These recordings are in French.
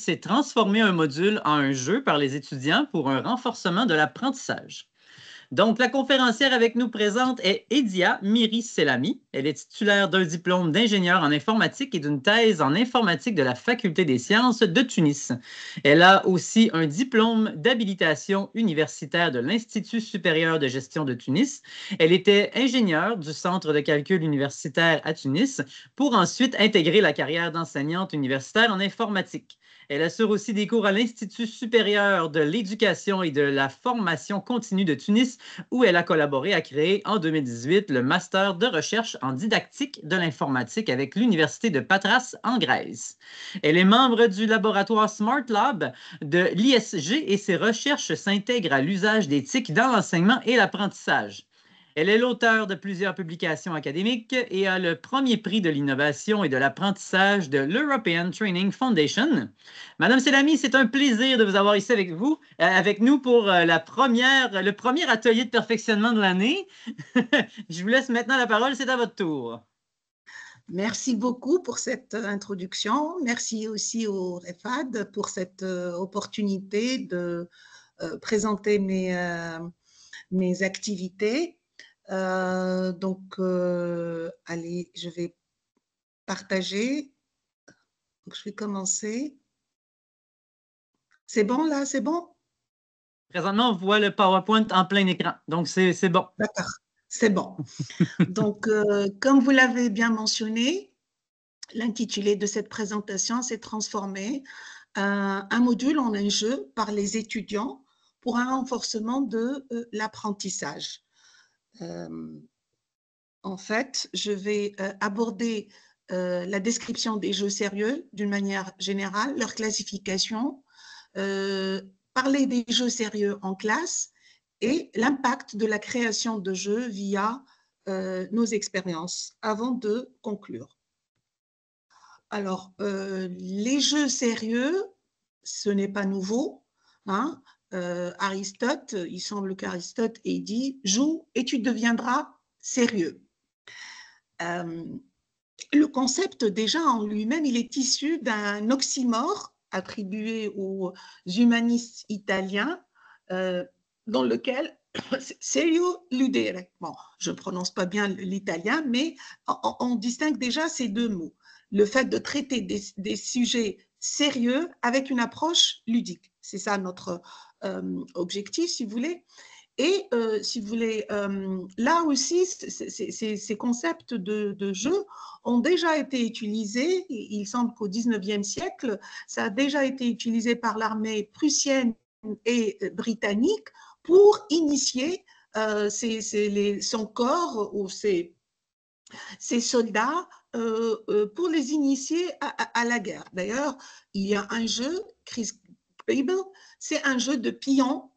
c'est transformer un module en un jeu par les étudiants pour un renforcement de l'apprentissage. Donc, la conférencière avec nous présente est Edia Miri Selami. Elle est titulaire d'un diplôme d'ingénieur en informatique et d'une thèse en informatique de la Faculté des sciences de Tunis. Elle a aussi un diplôme d'habilitation universitaire de l'Institut supérieur de gestion de Tunis. Elle était ingénieure du Centre de calcul universitaire à Tunis pour ensuite intégrer la carrière d'enseignante universitaire en informatique. Elle assure aussi des cours à l'Institut supérieur de l'éducation et de la formation continue de Tunis, où elle a collaboré à créer en 2018 le master de recherche en didactique de l'informatique avec l'Université de Patras en Grèce. Elle est membre du laboratoire Smart Lab de l'ISG et ses recherches s'intègrent à l'usage des TIC dans l'enseignement et l'apprentissage. Elle est l'auteur de plusieurs publications académiques et a le premier prix de l'innovation et de l'apprentissage de l'European Training Foundation. Madame Selami, c'est un plaisir de vous avoir ici avec vous, euh, avec nous pour euh, la première, le premier atelier de perfectionnement de l'année. Je vous laisse maintenant la parole, c'est à votre tour. Merci beaucoup pour cette introduction. Merci aussi au REFAD pour cette euh, opportunité de présenter mes, mes activités. Euh, donc, euh, allez, je vais partager. je vais commencer. C'est bon là, c'est bon? Présentement, on voit le PowerPoint en plein écran, donc c'est bon. D'accord, c'est bon. donc, euh, comme vous l'avez bien mentionné, l'intitulé de cette présentation, c'est transformer un module en un jeu par les étudiants pour un renforcement de l'apprentissage. Euh, en fait, je vais euh, aborder euh, la description des jeux sérieux d'une manière générale, leur classification, parler des jeux sérieux en classe et l'impact de la création de jeux via nos expériences avant de conclure. Alors, les jeux sérieux, ce n'est pas nouveau. Hein. Euh, Aristote, il semble qu'Aristote ait dit Joue et tu deviendras sérieux. Euh, le concept, déjà en lui-même, il est issu d'un oxymore attribué aux humanistes italiens, euh, dans lequel serio ludere. Bon, je ne prononce pas bien l'italien, mais on, distingue déjà ces deux mots. Le fait de traiter des sujets sérieux avec une approche ludique. C'est ça notre objectif, si vous voulez. Et euh, si vous voulez, euh, là aussi, ces concepts de, jeu ont déjà été utilisés. Il semble qu'au 19e siècle, ça a déjà été utilisé par l'armée prussienne et britannique pour initier son corps ou ses, soldats pour les initier à, la guerre. D'ailleurs, il y a un jeu, C'est un jeu de pions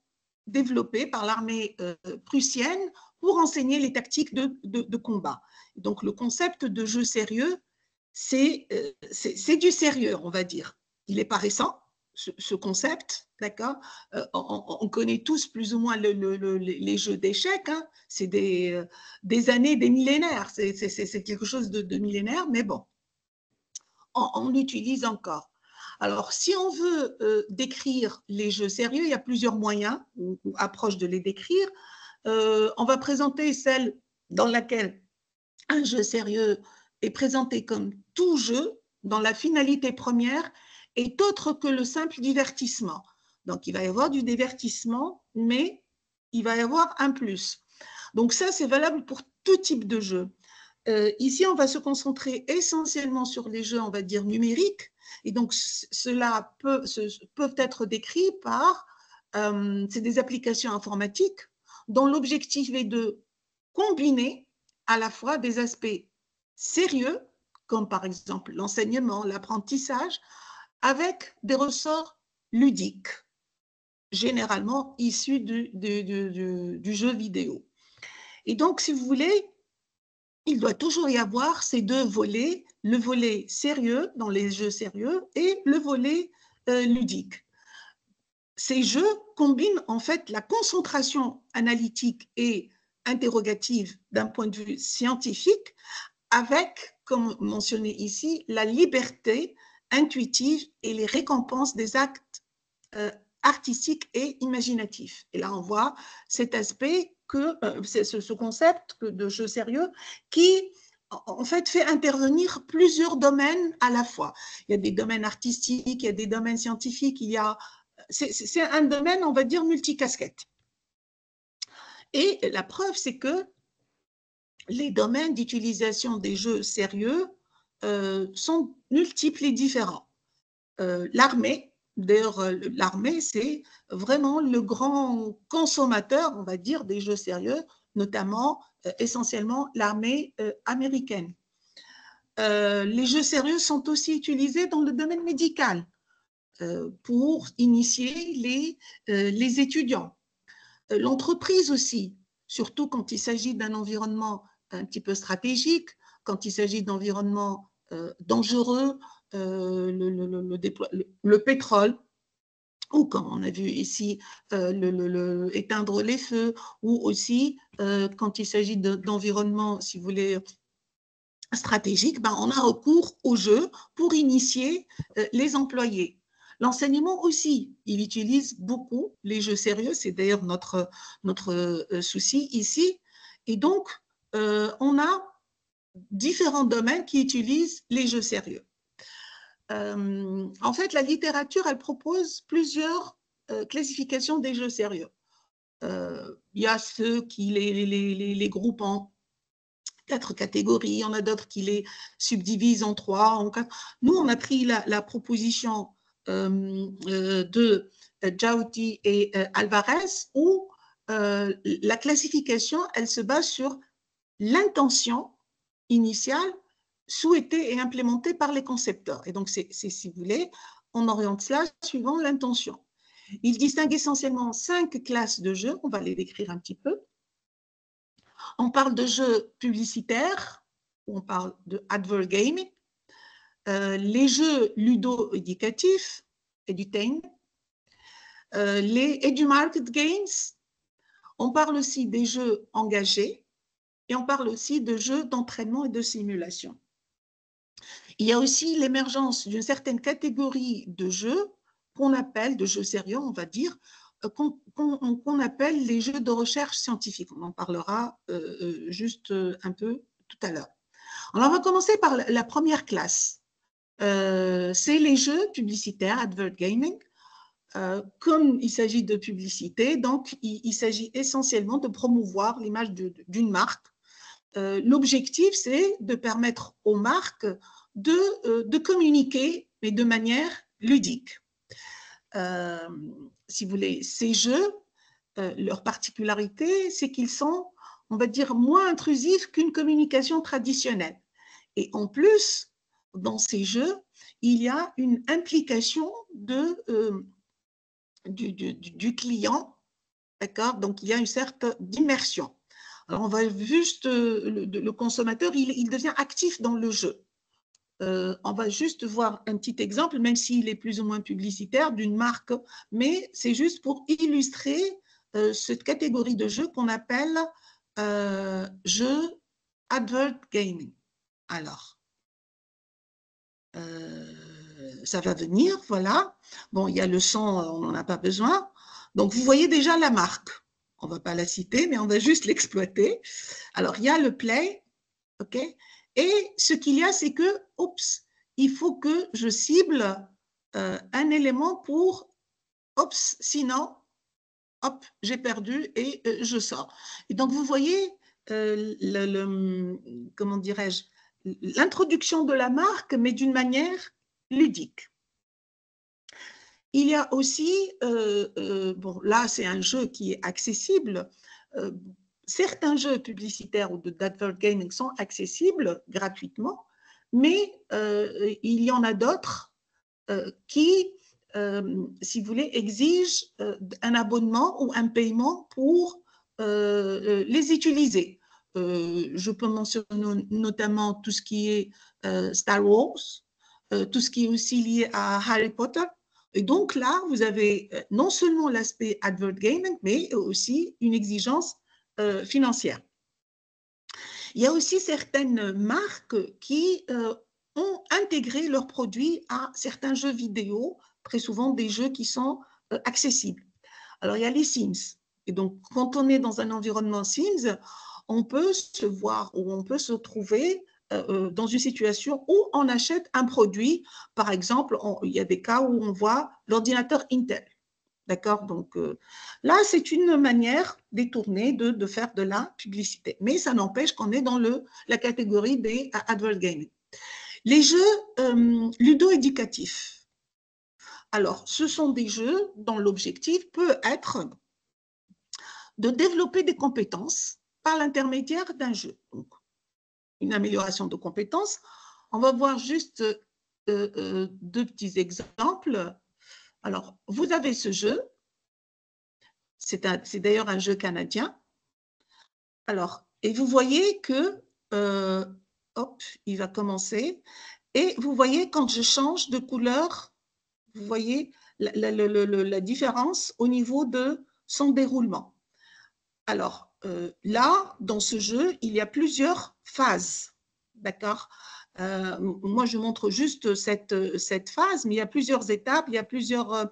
développé par l'armée euh, prussienne pour enseigner les tactiques de, combat. Donc le concept de jeu sérieux, c'est euh, du sérieux, on va dire. Il n'est pas récent, ce, concept, d'accord? Euh, on, connaît tous plus ou moins les jeux d'échecs, hein. c'est des, années, des millénaires, c'est quelque chose de, millénaire, mais bon, on l'utilise encore. Alors, si on veut euh, décrire les jeux sérieux, il y a plusieurs moyens ou, approches de les décrire. Euh, on va présenter celle dans laquelle un jeu sérieux est présenté comme tout jeu, dont la finalité première est autre que le simple divertissement. Donc, il va y avoir du divertissement, mais il va y avoir un plus. Donc, ça, c'est valable pour tout type de jeu. Euh, ici, on va se concentrer essentiellement sur les jeux, on va dire, numériques, et donc, cela peut, peuvent être décrits par, euh, des applications informatiques dont l'objectif est de combiner à la fois des aspects sérieux, comme par exemple l'enseignement, l'apprentissage, avec des ressorts ludiques, généralement issus du, jeu vidéo. Et donc, si vous voulez, il doit toujours y avoir ces deux volets le volet sérieux dans les jeux sérieux et le volet euh, ludique. Ces jeux combinent en fait la concentration analytique et interrogative d'un point de vue scientifique avec, comme mentionné ici, la liberté intuitives et les récompenses des actes artistiques et imaginatifs. Et là, on voit cet aspect que c'est ce, concept de jeu sérieux qui en fait, fait intervenir plusieurs domaines à la fois. Il y a des domaines artistiques, il y a des domaines scientifiques, il y a... C'est un domaine, on va dire, multicasquette. Et la preuve, c'est que les domaines d'utilisation des jeux sérieux euh, sont multiples et différents. Euh, l'armée, d'ailleurs, euh, l'armée, c'est vraiment le grand consommateur, on va dire, des jeux sérieux, notamment essentiellement l'armée américaine. les jeux sérieux sont aussi utilisés dans le domaine médical pour initier les, étudiants. L'entreprise aussi, surtout quand il s'agit d'un environnement un petit peu stratégique, quand il s'agit d'environnements euh, dangereux, euh, le, pétrole, ou comme on a vu ici, euh, éteindre les feux, ou aussi quand il s'agit d'environnements, si vous voulez, stratégiques, ben, on a recours au jeu pour initier les employés. L'enseignement aussi, il utilise beaucoup les jeux sérieux, c'est d'ailleurs notre, souci ici. Et donc, euh, on a différents domaines qui utilisent les jeux sérieux. Euh, en fait, la littérature, elle propose plusieurs euh, classifications des jeux sérieux. Il y a ceux qui les, groupent en quatre catégories, il y en a d'autres qui les subdivisent en trois, en quatre. Nous, on a pris la, proposition de Jauti et Alvarez où la classification, elle se base sur l'intention initiale souhaitée et implémentée par les concepteurs. Et donc, c'est, si vous voulez, on oriente cela suivant l'intention. Il distingue essentiellement cinq classes de jeux, on va les décrire un petit peu. On parle de jeux publicitaires, on parle de advert gaming, euh, les jeux ludo-éducatifs, edutainment, euh, les edu-market games. On parle aussi des jeux engagés, et on parle aussi de jeux d'entraînement et de simulation. Il y a aussi l'émergence d'une certaine catégorie de jeux qu'on appelle, de jeux sérieux, on va dire, euh, qu'on appelle les jeux de recherche scientifique. On en parlera euh, euh, juste un peu tout à l'heure. Alors, on va commencer par la première classe. C'est les jeux publicitaires, advert gaming. comme il s'agit de publicité, donc il, il s'agit essentiellement de promouvoir l'image d'une marque euh, l'objectif, c'est de permettre aux marques de, euh, communiquer, mais de manière ludique. Euh, si vous voulez, ces jeux, leur particularité, c'est qu'ils sont, on va dire, moins intrusifs qu'une communication traditionnelle. Et en plus, dans ces jeux, il y a une implication du, du, client, d'accord? Donc, il y a une certaine immersion. Alors, on va juste, euh, le, consommateur, il, devient actif dans le jeu. Euh, on va juste voir un petit exemple, même s'il est plus ou moins publicitaire, d'une marque, mais c'est juste pour illustrer euh, cette catégorie de jeu qu'on appelle jeu advert gaming. Alors, ça va venir, voilà. Bon, il y a le son, on n'en a pas besoin. Donc, vous voyez déjà la marque on ne va pas la citer, mais on va juste l'exploiter. Alors, il y a le play, OK? Et ce qu'il y a, c'est que, oups, il faut que je cible euh, un élément pour, oups, sinon, hop, j'ai perdu et euh, je sors. Et donc, vous voyez, euh, comment dirais-je, l'introduction de la marque, mais d'une manière ludique. Il y a aussi, euh, euh, bon là c'est un jeu qui est accessible, euh, certains jeux publicitaires ou d'advert gaming sont accessibles gratuitement, mais il y en a d'autres qui, si vous voulez, exigent un abonnement ou un paiement pour les utiliser. je peux mentionner notamment tout ce qui est Star Wars, tout ce qui est aussi lié à Harry Potter, et donc là, vous avez euh, non seulement l'aspect advert gaming, mais aussi une exigence euh, financière. Il y a aussi certaines marques qui euh, ont intégré leurs produits à certains jeux vidéo, très souvent des jeux qui sont accessibles. Alors, il y a les Sims. Et donc, quand on est dans un environnement Sims, on peut se voir ou on peut se trouver euh, euh, dans une situation où on achète un produit. Par exemple, il y a des cas où on voit l'ordinateur Intel. D'accord? Donc euh, là, c'est une manière détournée de, faire de la publicité. Mais ça n'empêche qu'on est dans le, la catégorie des advert gaming. Les jeux ludo-éducatifs. Alors, ce sont des jeux dont l'objectif peut être de développer des compétences par l'intermédiaire d'un jeu. Donc, une amélioration de compétences. On va voir juste euh, euh, deux petits exemples. Alors, vous avez ce jeu. C'est d'ailleurs un jeu canadien. Alors, et vous voyez que, euh, hop, il va commencer. Et vous voyez quand je change de couleur, vous voyez la, la différence au niveau de son déroulement. Alors, euh, là, dans ce jeu, il y a plusieurs phases. D'accord? Euh, Moi, je montre juste cette, phase, mais il y a plusieurs étapes, il y a plusieurs,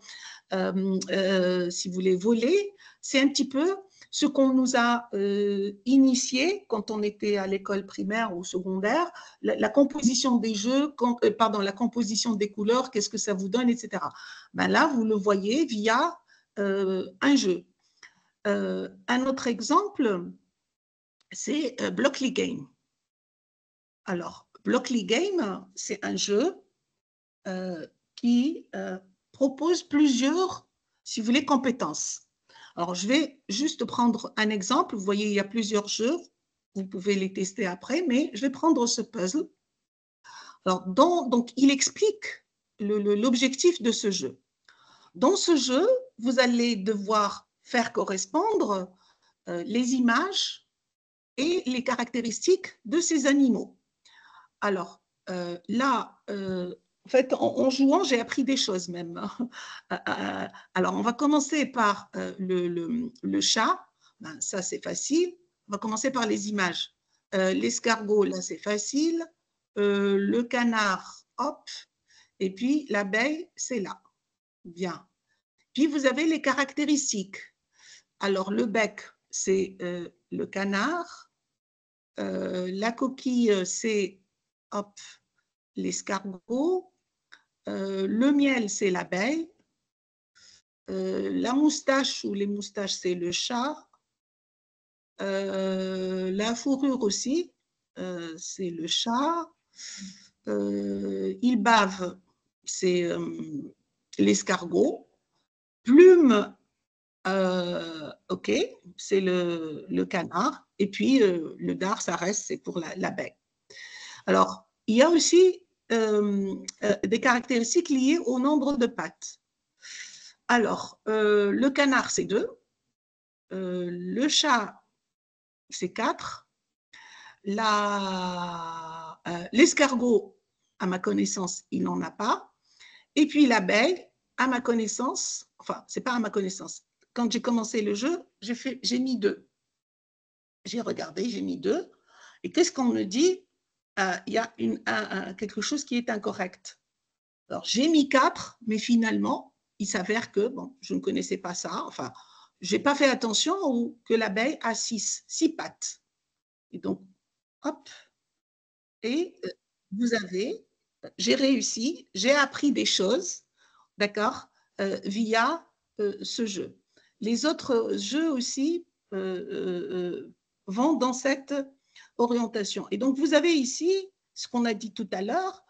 euh, si vous voulez, volets. C'est un petit peu ce qu'on nous a initié quand on était à l'école primaire ou secondaire, la, composition des jeux, pardon, la composition des couleurs, qu'est-ce que ça vous donne, etc. Ben là, vous le voyez via un jeu. Euh, un autre exemple, c'est euh, Blockly Game. Alors, Blockly Game, c'est un jeu euh, qui propose plusieurs, si vous voulez, compétences. Alors, je vais juste prendre un exemple. Vous voyez, il y a plusieurs jeux. Vous pouvez les tester après, mais je vais prendre ce puzzle. Alors, donc, il explique l'objectif de ce jeu. Dans ce jeu, vous allez devoir faire correspondre euh, les images et les caractéristiques de ces animaux. Alors euh, là, euh, en fait, en, jouant, j'ai appris des choses même. alors, on va commencer par le, chat. Ben, ça, c'est facile. On va commencer par les images. L'escargot, là, c'est facile. le canard, hop. Et puis, l'abeille, c'est là. Bien. Puis, vous avez les caractéristiques. Alors, le bec, c'est euh, le canard. Euh, la coquille, c'est l'escargot. Euh, le miel, c'est l'abeille. la moustache ou les moustaches, c'est le chat. la fourrure aussi, c'est le chat. il bave, c'est l'escargot. Plume, euh, ok, c'est le, canard. Et puis, euh, le dard, ça reste, c'est pour l'abeille. Alors, il y a aussi euh, des caractéristiques liées au nombre de pattes. Alors, le canard, c'est deux. le chat, c'est quatre. L'escargot, à ma connaissance, il n'en a pas. Et puis l'abeille, à ma connaissance, enfin, c'est pas à ma connaissance, quand j'ai commencé le jeu, j'ai mis deux. J'ai regardé, j'ai mis deux. Et qu'est-ce qu'on me dit? Euh, Il y a quelque chose qui est incorrect. Alors, j'ai mis quatre, mais finalement, il s'avère que, bon, je ne connaissais pas ça. Enfin, je n'ai pas fait attention ou que l'abeille a six, six pattes. Et donc, hop. Et euh, vous avez, j'ai réussi, j'ai appris des choses, d'accord, euh, via ce jeu les autres jeux aussi euh, euh, euh, vont dans cette orientation. Et donc, vous avez ici ce qu'on a dit tout à l'heure,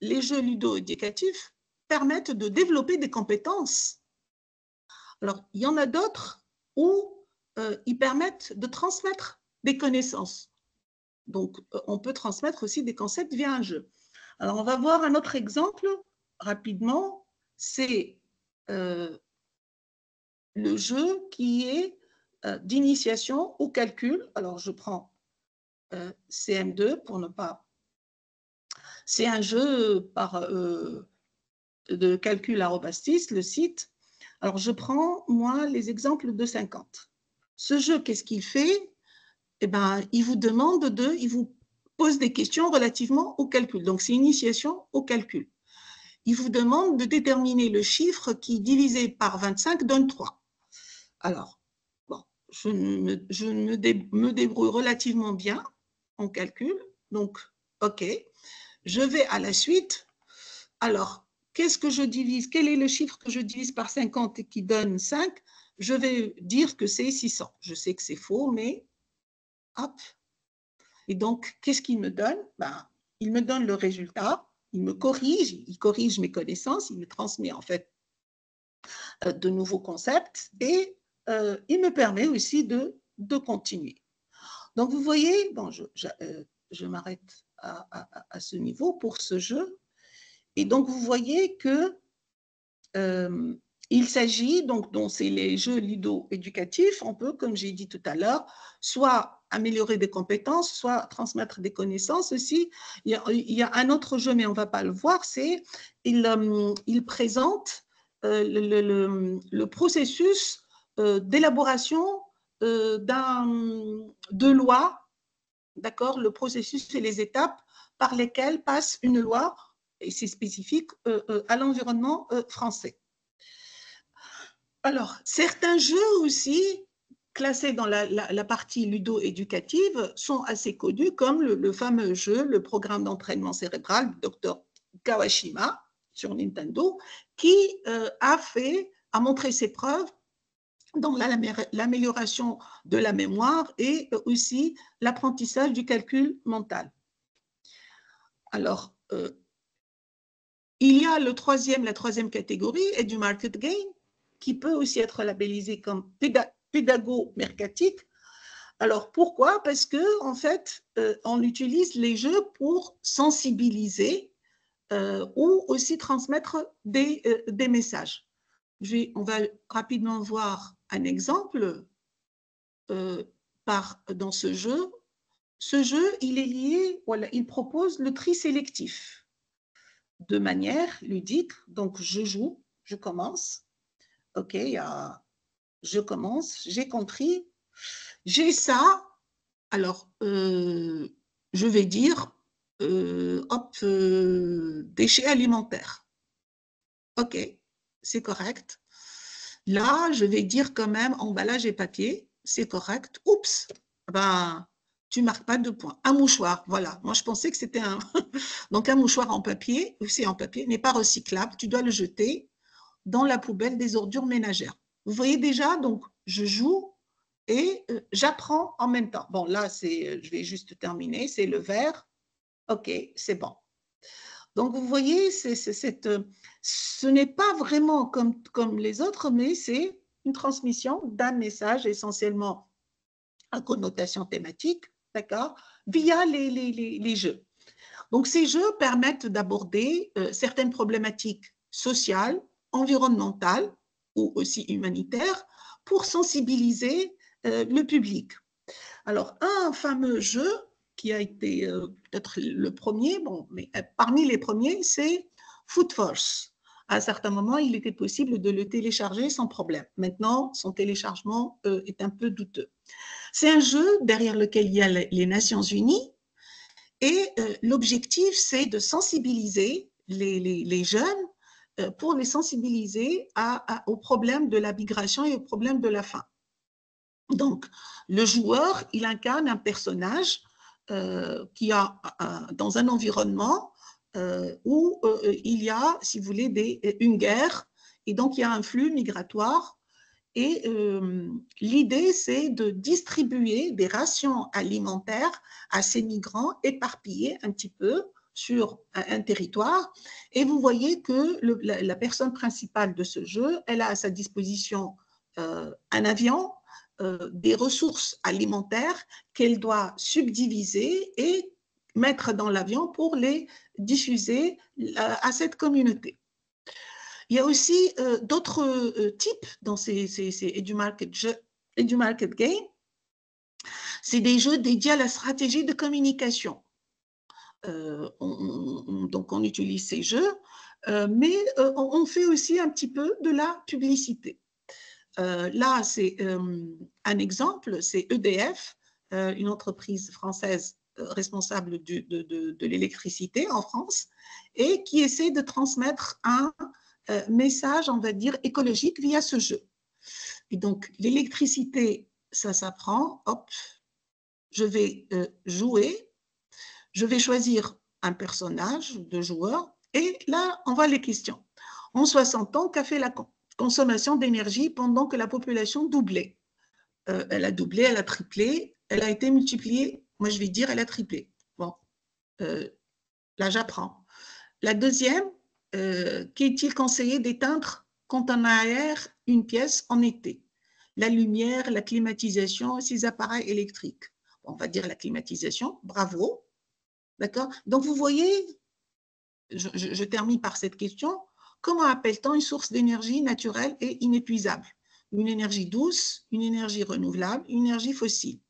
les jeux ludo-éducatifs permettent de développer des compétences. Alors, il y en a d'autres où ils permettent de transmettre des connaissances. Donc, on peut transmettre aussi des concepts via un jeu. Alors, on va voir un autre exemple rapidement. C'est le jeu qui est euh, d'initiation au calcul. Alors, je prends euh, CM2 pour ne pas... C'est un jeu par, euh, de calcul arobastis, le site. Alors, je prends, moi, les exemples de 50. Ce jeu, qu'est-ce qu'il fait? Eh bien, il vous demande de... Il vous pose des questions relativement au calcul. Donc, c'est initiation au calcul. Il vous demande de déterminer le chiffre qui, divisé par 25, donne 3. Alors, je, me débrouille relativement bien en calcul. Donc, OK. Je vais à la suite. Alors, qu'est-ce que je divise? Quel est le chiffre que je divise par 50 et qui donne 5 Je vais dire que c'est 600. Je sais que c'est faux, mais hop, et donc, qu'est-ce qu'il me donne? Ben, Il me donne le résultat, il me corrige, il corrige mes connaissances, il me transmet en fait euh, de nouveaux concepts et euh, il me permet aussi de, de continuer. Donc, vous voyez, bon, je, euh, m'arrête à, à, ce niveau pour ce jeu. Et donc, vous voyez que il s'agit, donc, dont c'est les jeux ludo-éducatifs, on peut, comme j'ai dit tout à l'heure, soit améliorer des compétences, soit transmettre des connaissances aussi. Il y a, un autre jeu, mais on ne va pas le voir, c'est il, euh, il présente euh, le, le, processus euh, d'élaboration de loi, d'accord, le processus et les étapes par lesquelles passe une loi, et c'est spécifique à l'environnement français. Alors, certains jeux aussi classés dans la, partie ludo-éducative sont assez connus comme le, fameux jeu, le programme d'entraînement cérébral du docteur Kawashima sur Nintendo, qui euh, a fait, a montré ses preuves dans l'amélioration de la mémoire et aussi l'apprentissage du calcul mental. Alors, euh, il y a le troisième, la troisième catégorie est du market gain, qui peut aussi être labellisé comme pédago-mercatique. Alors pourquoi? Parce que en fait, euh, on utilise les jeux pour sensibiliser euh, ou aussi transmettre des, euh, des messages. on va rapidement voir un exemple par, dans ce jeu. Ce jeu, il est lié, voilà, il propose le tri sélectif de manière ludique. Donc, je joue, je commence. OK, je commence, j'ai compris. J'ai ça. Alors, euh, je vais dire, euh, hop, euh, déchets alimentaires. OK, c'est correct. Là, je vais dire quand même emballage et papier, c'est correct. Oups, ben, tu marques pas de points. Un mouchoir, voilà. Moi, je pensais que c'était un. Donc, un mouchoir en papier, c'est en papier, n'est pas recyclable. Tu dois le jeter dans la poubelle des ordures ménagères. Vous voyez déjà, donc je joue et euh, j'apprends en même temps. Bon, là, je vais juste terminer, c'est le vert. OK, c'est bon. Donc, vous voyez, cette, euh, ce n'est pas vraiment comme, comme les autres, mais c'est une transmission d'un message essentiellement à connotation thématique, d'accord, via les, les, jeux. Donc, ces jeux permettent d'aborder certaines problématiques sociales, environnementale ou aussi humanitaire pour sensibiliser euh, le public. Alors, un fameux jeu qui a été euh, peut-être le premier, bon, mais euh, parmi les premiers, c'est Food Force. À un certain moment, il était possible de le télécharger sans problème. Maintenant, son téléchargement est un peu douteux. C'est un jeu derrière lequel il y a les Nations Unies et l'objectif, c'est de sensibiliser les, jeunes euh, pour les sensibiliser à, au problème de la migration et au problème de la faim. Donc, le joueur, il incarne un personnage euh, qui a dans un environnement euh, où il y a, si vous voulez, une guerre, et donc il y a un flux migratoire. Et l'idée, c'est de distribuer des rations alimentaires à ces migrants éparpillés un petit peu sur un, territoire. Et vous voyez que la, personne principale de ce jeu, elle a à sa disposition euh, un avion, euh, des ressources alimentaires qu'elle doit subdiviser et mettre dans l'avion pour les diffuser euh, à, cette communauté. Il y a aussi d'autres types dans ces, ces, ces market game. C'est des jeux dédiés à la stratégie de communication. Euh, on, donc on utilise ces jeux, euh, mais euh, on, fait aussi un petit peu de la publicité. Là, c'est un exemple, c'est EDF, une entreprise française responsable de, l'électricité en France et qui essaie de transmettre un message, on va dire, écologique via ce jeu. Donc, l'électricité, ça s'apprend, hop, je vais jouer, je vais choisir un personnage de joueur et là, on voit les questions. En 60 ans, qu'a fait la consommation d'énergie pendant que la population doublait euh, Elle a doublé, elle a triplé, elle a été multipliée. Moi, je vais dire, elle a triplé. Bon, euh, là, j'apprends. La deuxième, euh, qu'est-il conseillé d'éteindre quand on aère une pièce en été? La lumière, la climatisation, ces appareils électriques. on va dire la climatisation, bravo. D'accord? Donc, vous voyez, je, termine par cette question. Comment appelle-t-on une source d'énergie naturelle et inépuisable? Une énergie douce, une énergie renouvelable, une énergie fossile.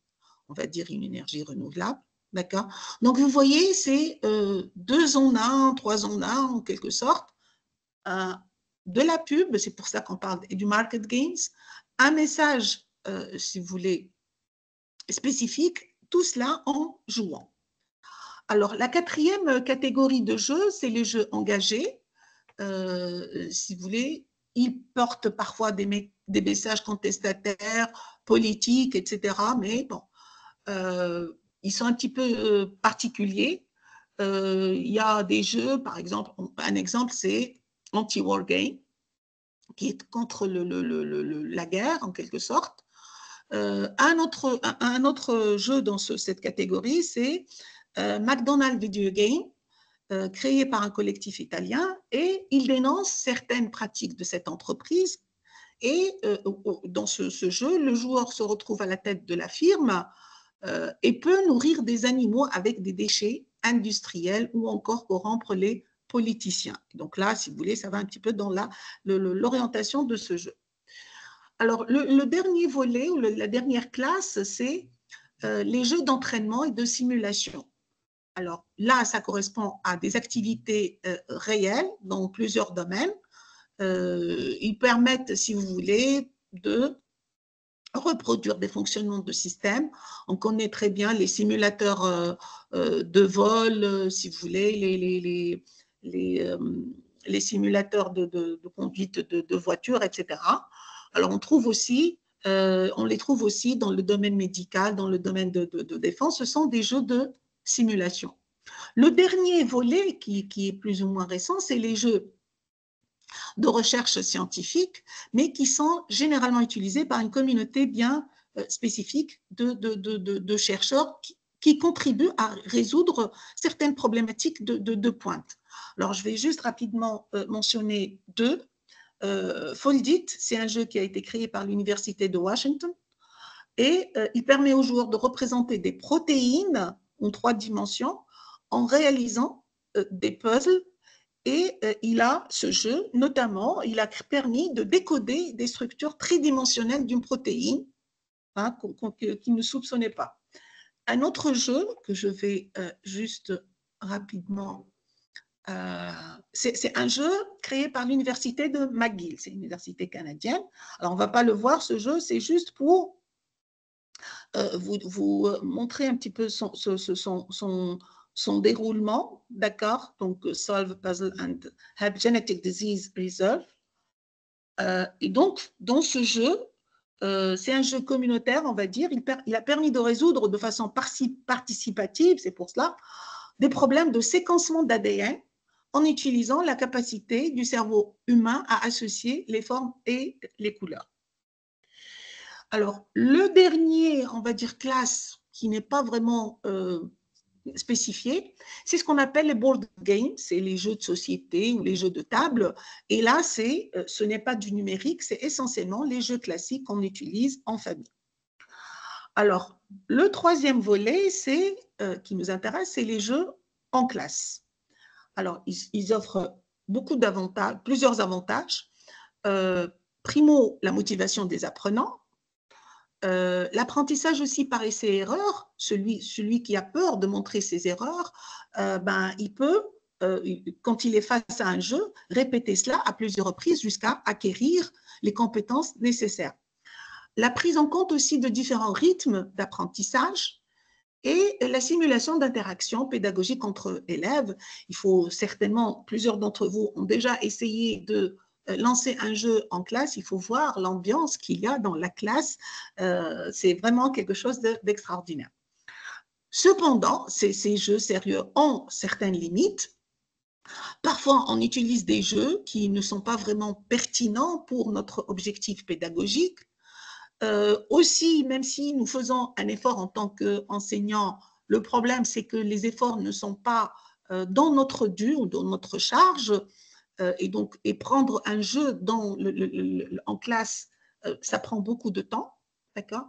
On va dire une énergie renouvelable. D'accord? Donc, vous voyez, c'est euh, deux en un, trois en un, en quelque sorte. Euh, de la pub, c'est pour ça qu'on parle du market gains, un message, euh, si vous voulez, spécifique, tout cela en jouant. Alors, la quatrième catégorie de jeux, c'est les jeux engagés. Euh, si vous voulez, ils portent parfois des, messages contestataires, politiques, etc. Mais bon, euh, ils sont un petit peu euh, particuliers. il y a des jeux, par exemple, un exemple, c'est Anti-War Game, qui est contre la guerre, en quelque sorte. un, autre, jeu dans cette catégorie, c'est McDonald's Video Game, euh, créé par un collectif italien, et il dénonce certaines pratiques de cette entreprise. Et euh, dans ce, jeu, le joueur se retrouve à la tête de la firme et peut nourrir des animaux avec des déchets industriels ou encore corrompre les politiciens. Donc là, si vous voulez, ça va un petit peu dans l'orientation de ce jeu. Alors, le, dernier volet ou la dernière classe, c'est les jeux d'entraînement et de simulation. Alors là, ça correspond à des activités euh, réelles dans plusieurs domaines. Euh, ils permettent, si vous voulez, de reproduire des fonctionnements de système. On connaît très bien les simulateurs euh, de vol, si vous voulez, les, simulateurs de, conduite de, voitures, etc. Alors on trouve aussi, on les trouve aussi dans le domaine médical, dans le domaine de, défense. Ce sont des jeux de simulation. Le dernier volet, qui, est plus ou moins récent, c'est les jeux de recherche scientifique, mais qui sont généralement utilisés par une communauté bien euh, spécifique de, chercheurs qui, contribuent à résoudre certaines problématiques de, pointe. Alors, je vais juste rapidement euh, mentionner deux. Euh, Foldit, c'est un jeu qui a été créé par l'Université de Washington et il permet aux joueurs de représenter des protéines en trois dimensions en réalisant euh, des puzzles et euh, il a, ce jeu, notamment, il a permis de décoder des structures tridimensionnelles d'une protéine hein, qu'il ne soupçonnait pas. Un autre jeu que je vais euh, juste rapidement... c'est un jeu créé par l'université de McGill, c'est une université canadienne. Alors, on ne va pas le voir, ce jeu, c'est juste pour vous, vous, montrer un petit peu son, déroulement, d'accord? Donc, Solve Puzzle and Have Genetic Disease Resolve. Euh, et donc, dans ce jeu, euh, c'est un jeu communautaire, on va dire. Il, il, a permis de résoudre de façon participative, c'est pour cela, des problèmes de séquencement d'ADN en utilisant la capacité du cerveau humain à associer les formes et les couleurs. Alors, le dernier, on va dire, classe qui n'est pas vraiment euh, spécifié, c'est ce qu'on appelle les board games, c'est les jeux de société ou les jeux de table. Et là, euh, ce n'est pas du numérique, c'est essentiellement les jeux classiques qu'on utilise en famille. Alors, le troisième volet, c'est euh, qui nous intéresse, c'est les jeux en classe. Alors, ils, offrent beaucoup d'avantages, plusieurs avantages. primo, la motivation des apprenants. Euh, l'apprentissage aussi par essai-erreur, celui, celui qui a peur de montrer ses erreurs, euh, ben, il peut, euh, quand il est face à un jeu, répéter cela à plusieurs reprises jusqu'à acquérir les compétences nécessaires. La prise en compte aussi de différents rythmes d'apprentissage et la simulation d'interaction pédagogique entre élèves. Il faut certainement, plusieurs d'entre vous ont déjà essayé de lancer un jeu en classe, il faut voir l'ambiance qu'il y a dans la classe. Euh, c'est vraiment quelque chose d'extraordinaire. Cependant, ces, jeux sérieux ont certaines limites. Parfois, on utilise des jeux qui ne sont pas vraiment pertinents pour notre objectif pédagogique. Euh, aussi, même si nous faisons un effort en tant qu'enseignants, le problème, c'est que les efforts ne sont pas dans notre dû ou dans notre charge. Euh, et donc et prendre un jeu dans en classe, euh, ça prend beaucoup de temps, d'accord?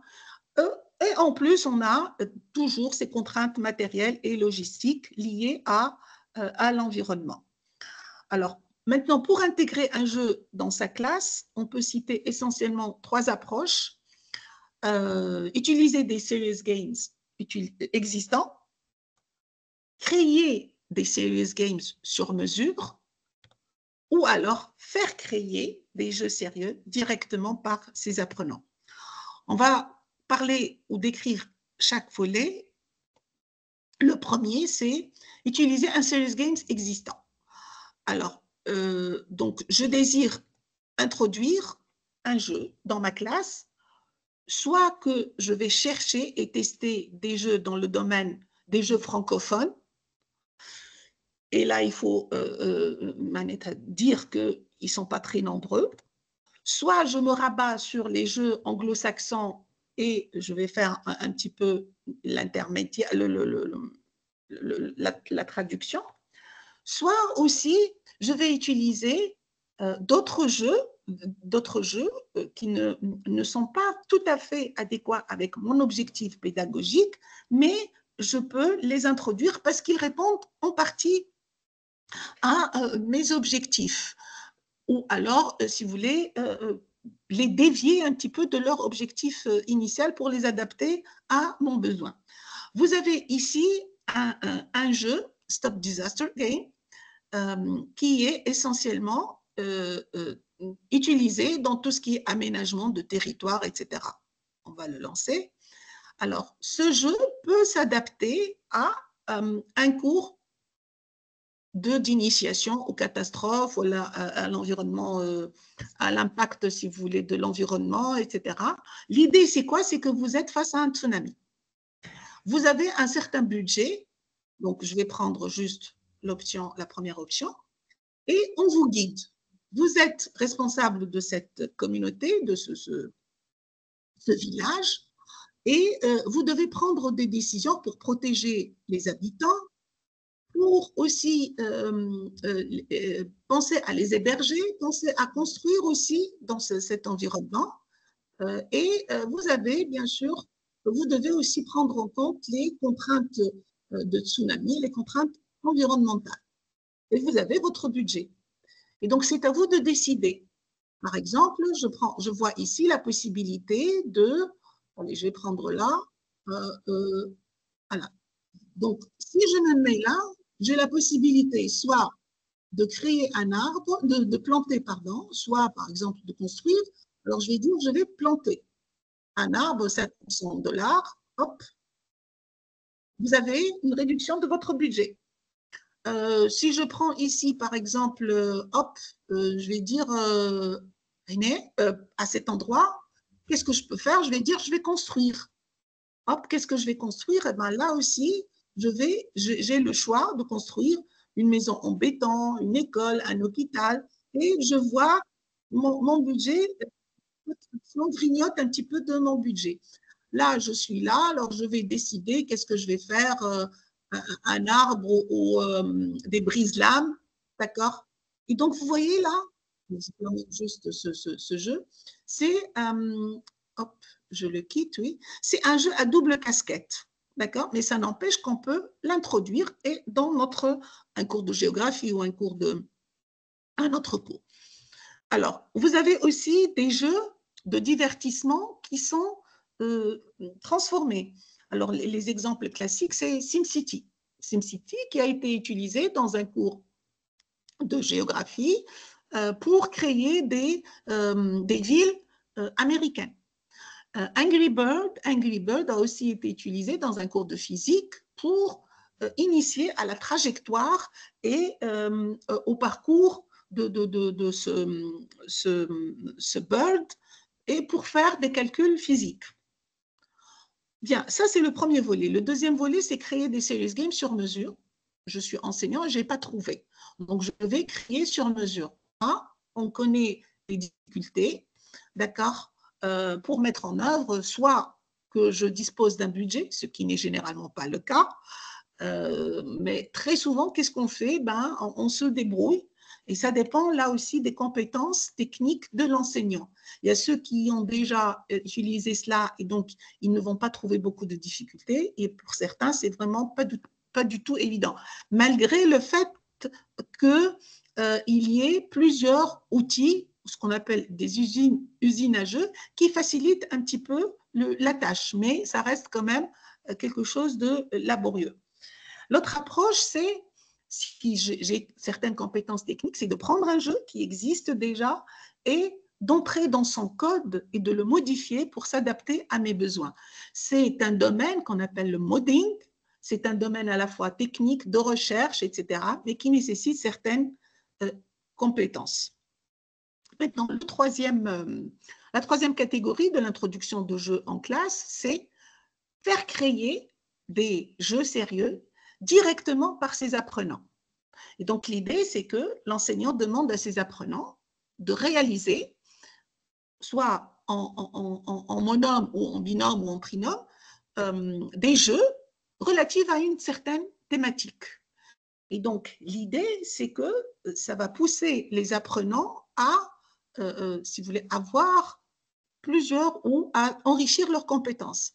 Euh, Et en plus, on a toujours ces contraintes matérielles et logistiques liées à, à l'environnement. Alors, maintenant, pour intégrer un jeu dans sa classe, on peut citer essentiellement trois approches. utiliser des serious games existants, créer des serious games sur mesure ou alors faire créer des jeux sérieux directement par ses apprenants. On va parler ou décrire chaque volet. Le premier, c'est utiliser un serious games existant. Alors, euh, donc, je désire introduire un jeu dans ma classe, soit que je vais chercher et tester des jeux dans le domaine des jeux francophones, et là, il faut euh, euh, dire qu'ils ne sont pas très nombreux. Soit je me rabats sur les jeux anglo-saxons et je vais faire un, petit peu l'intermédiaire, la, traduction. Soit aussi, je vais utiliser euh, d'autres jeux, d'autres jeux euh, qui ne, ne sont pas tout à fait adéquats avec mon objectif pédagogique, mais je peux les introduire parce qu'ils répondent en partie à euh, mes objectifs. Ou alors, euh, si vous voulez, euh, les dévier un petit peu de leur objectif initial pour les adapter à mon besoin. Vous avez ici un, jeu, Stop Disaster Game, qui est essentiellement utilisé dans tout ce qui est aménagement de territoire, etc. On va le lancer. Alors, ce jeu peut s'adapter à un cours d'initiation aux catastrophes, à, l'environnement, euh, à l'impact, si vous voulez, de l'environnement, etc. L'idée, c'est quoi? C'est que vous êtes face à un tsunami. Vous avez un certain budget, donc je vais prendre juste l'option, la première option, et on vous guide. Vous êtes responsable de cette communauté, de ce, ce, village, et euh, vous devez prendre des décisions pour protéger les habitants, pour aussi euh, euh, euh, penser à les héberger, penser à construire aussi dans cet environnement. et vous avez, bien sûr, vous devez aussi prendre en compte les contraintes de tsunami, les contraintes environnementales. Et vous avez votre budget. Et donc, c'est à vous de décider. Par exemple, je, prends, je vois ici la possibilité de, allez, je vais prendre là, voilà. Donc, si je me mets là, j'ai la possibilité soit de créer un arbre, de, planter, pardon, soit par exemple de construire. Alors je vais dire, je vais planter un arbre, 7% de l'art, hop, vous avez une réduction de votre budget. Euh, si je prends ici, par exemple, hop, euh, je vais dire, euh, à cet endroit, qu'est-ce que je peux faire? Je vais dire, je vais construire. Hop, qu'est-ce que je vais construire? Eh bien là aussi, je vais, j'ai le choix de construire une maison en béton, une école, un hôpital, et je vois mon, budget, on grignote un petit peu de mon budget. Là, je suis là, alors je vais décider qu'est-ce que je vais faire, euh, un, arbre ou, euh, des brises-lames, d'accord? Et donc, vous voyez là, juste ce, ce jeu, c'est, euh, hop, je le quitte, oui, c'est un jeu à double casquette. D'accord? Mais ça n'empêche qu'on peut l'introduire et dans notre un cours de géographie ou un cours de un autre cours. Alors, vous avez aussi des jeux de divertissement qui sont euh, transformés. Alors, les, exemples classiques, c'est SimCity. SimCity qui a été utilisé dans un cours de géographie euh, pour créer des, euh, des villes américaines. Euh, Angry Bird, Angry Bird a aussi été utilisé dans un cours de physique pour euh, initier à la trajectoire et euh, au parcours de, ce, bird et pour faire des calculs physiques. Bien, ça c'est le premier volet. Le deuxième volet, c'est créer des serious games sur mesure. Je suis enseignant et je n'ai pas trouvé. Donc, je vais créer sur mesure. Ah, on connaît les difficultés, d'accord, euh, pour mettre en œuvre soit que je dispose d'un budget, ce qui n'est généralement pas le cas, euh, mais très souvent, qu'est-ce qu'on fait? Ben, on, se débrouille et ça dépend là aussi des compétences techniques de l'enseignant. Il y a ceux qui ont déjà utilisé cela et donc ils ne vont pas trouver beaucoup de difficultés. Et pour certains, c'est vraiment pas du, tout évident. Malgré le fait qu'il euh, y ait plusieurs outils ce qu'on appelle des usines, usinageux, qui facilitent un petit peu la tâche, mais ça reste quand même euh, quelque chose de laborieux. L'autre approche, c'est, si j'ai certaines compétences techniques, c'est de prendre un jeu qui existe déjà et d'entrer dans son code et de le modifier pour s'adapter à mes besoins. C'est un domaine qu'on appelle le modding. C'est un domaine à la fois technique, de recherche, etc., mais qui nécessite certaines euh, compétences. Troisième, euh, la troisième catégorie de l'introduction de jeux en classe, c'est faire créer des jeux sérieux directement par ses apprenants. Et donc l'idée, c'est que l'enseignant demande à ses apprenants de réaliser, soit en, monome ou en binôme ou en trinôme, euh, des jeux relatifs à une certaine thématique. Et donc l'idée, c'est que ça va pousser les apprenants à euh, euh, si vous voulez, avoir plusieurs ou enrichir leurs compétences.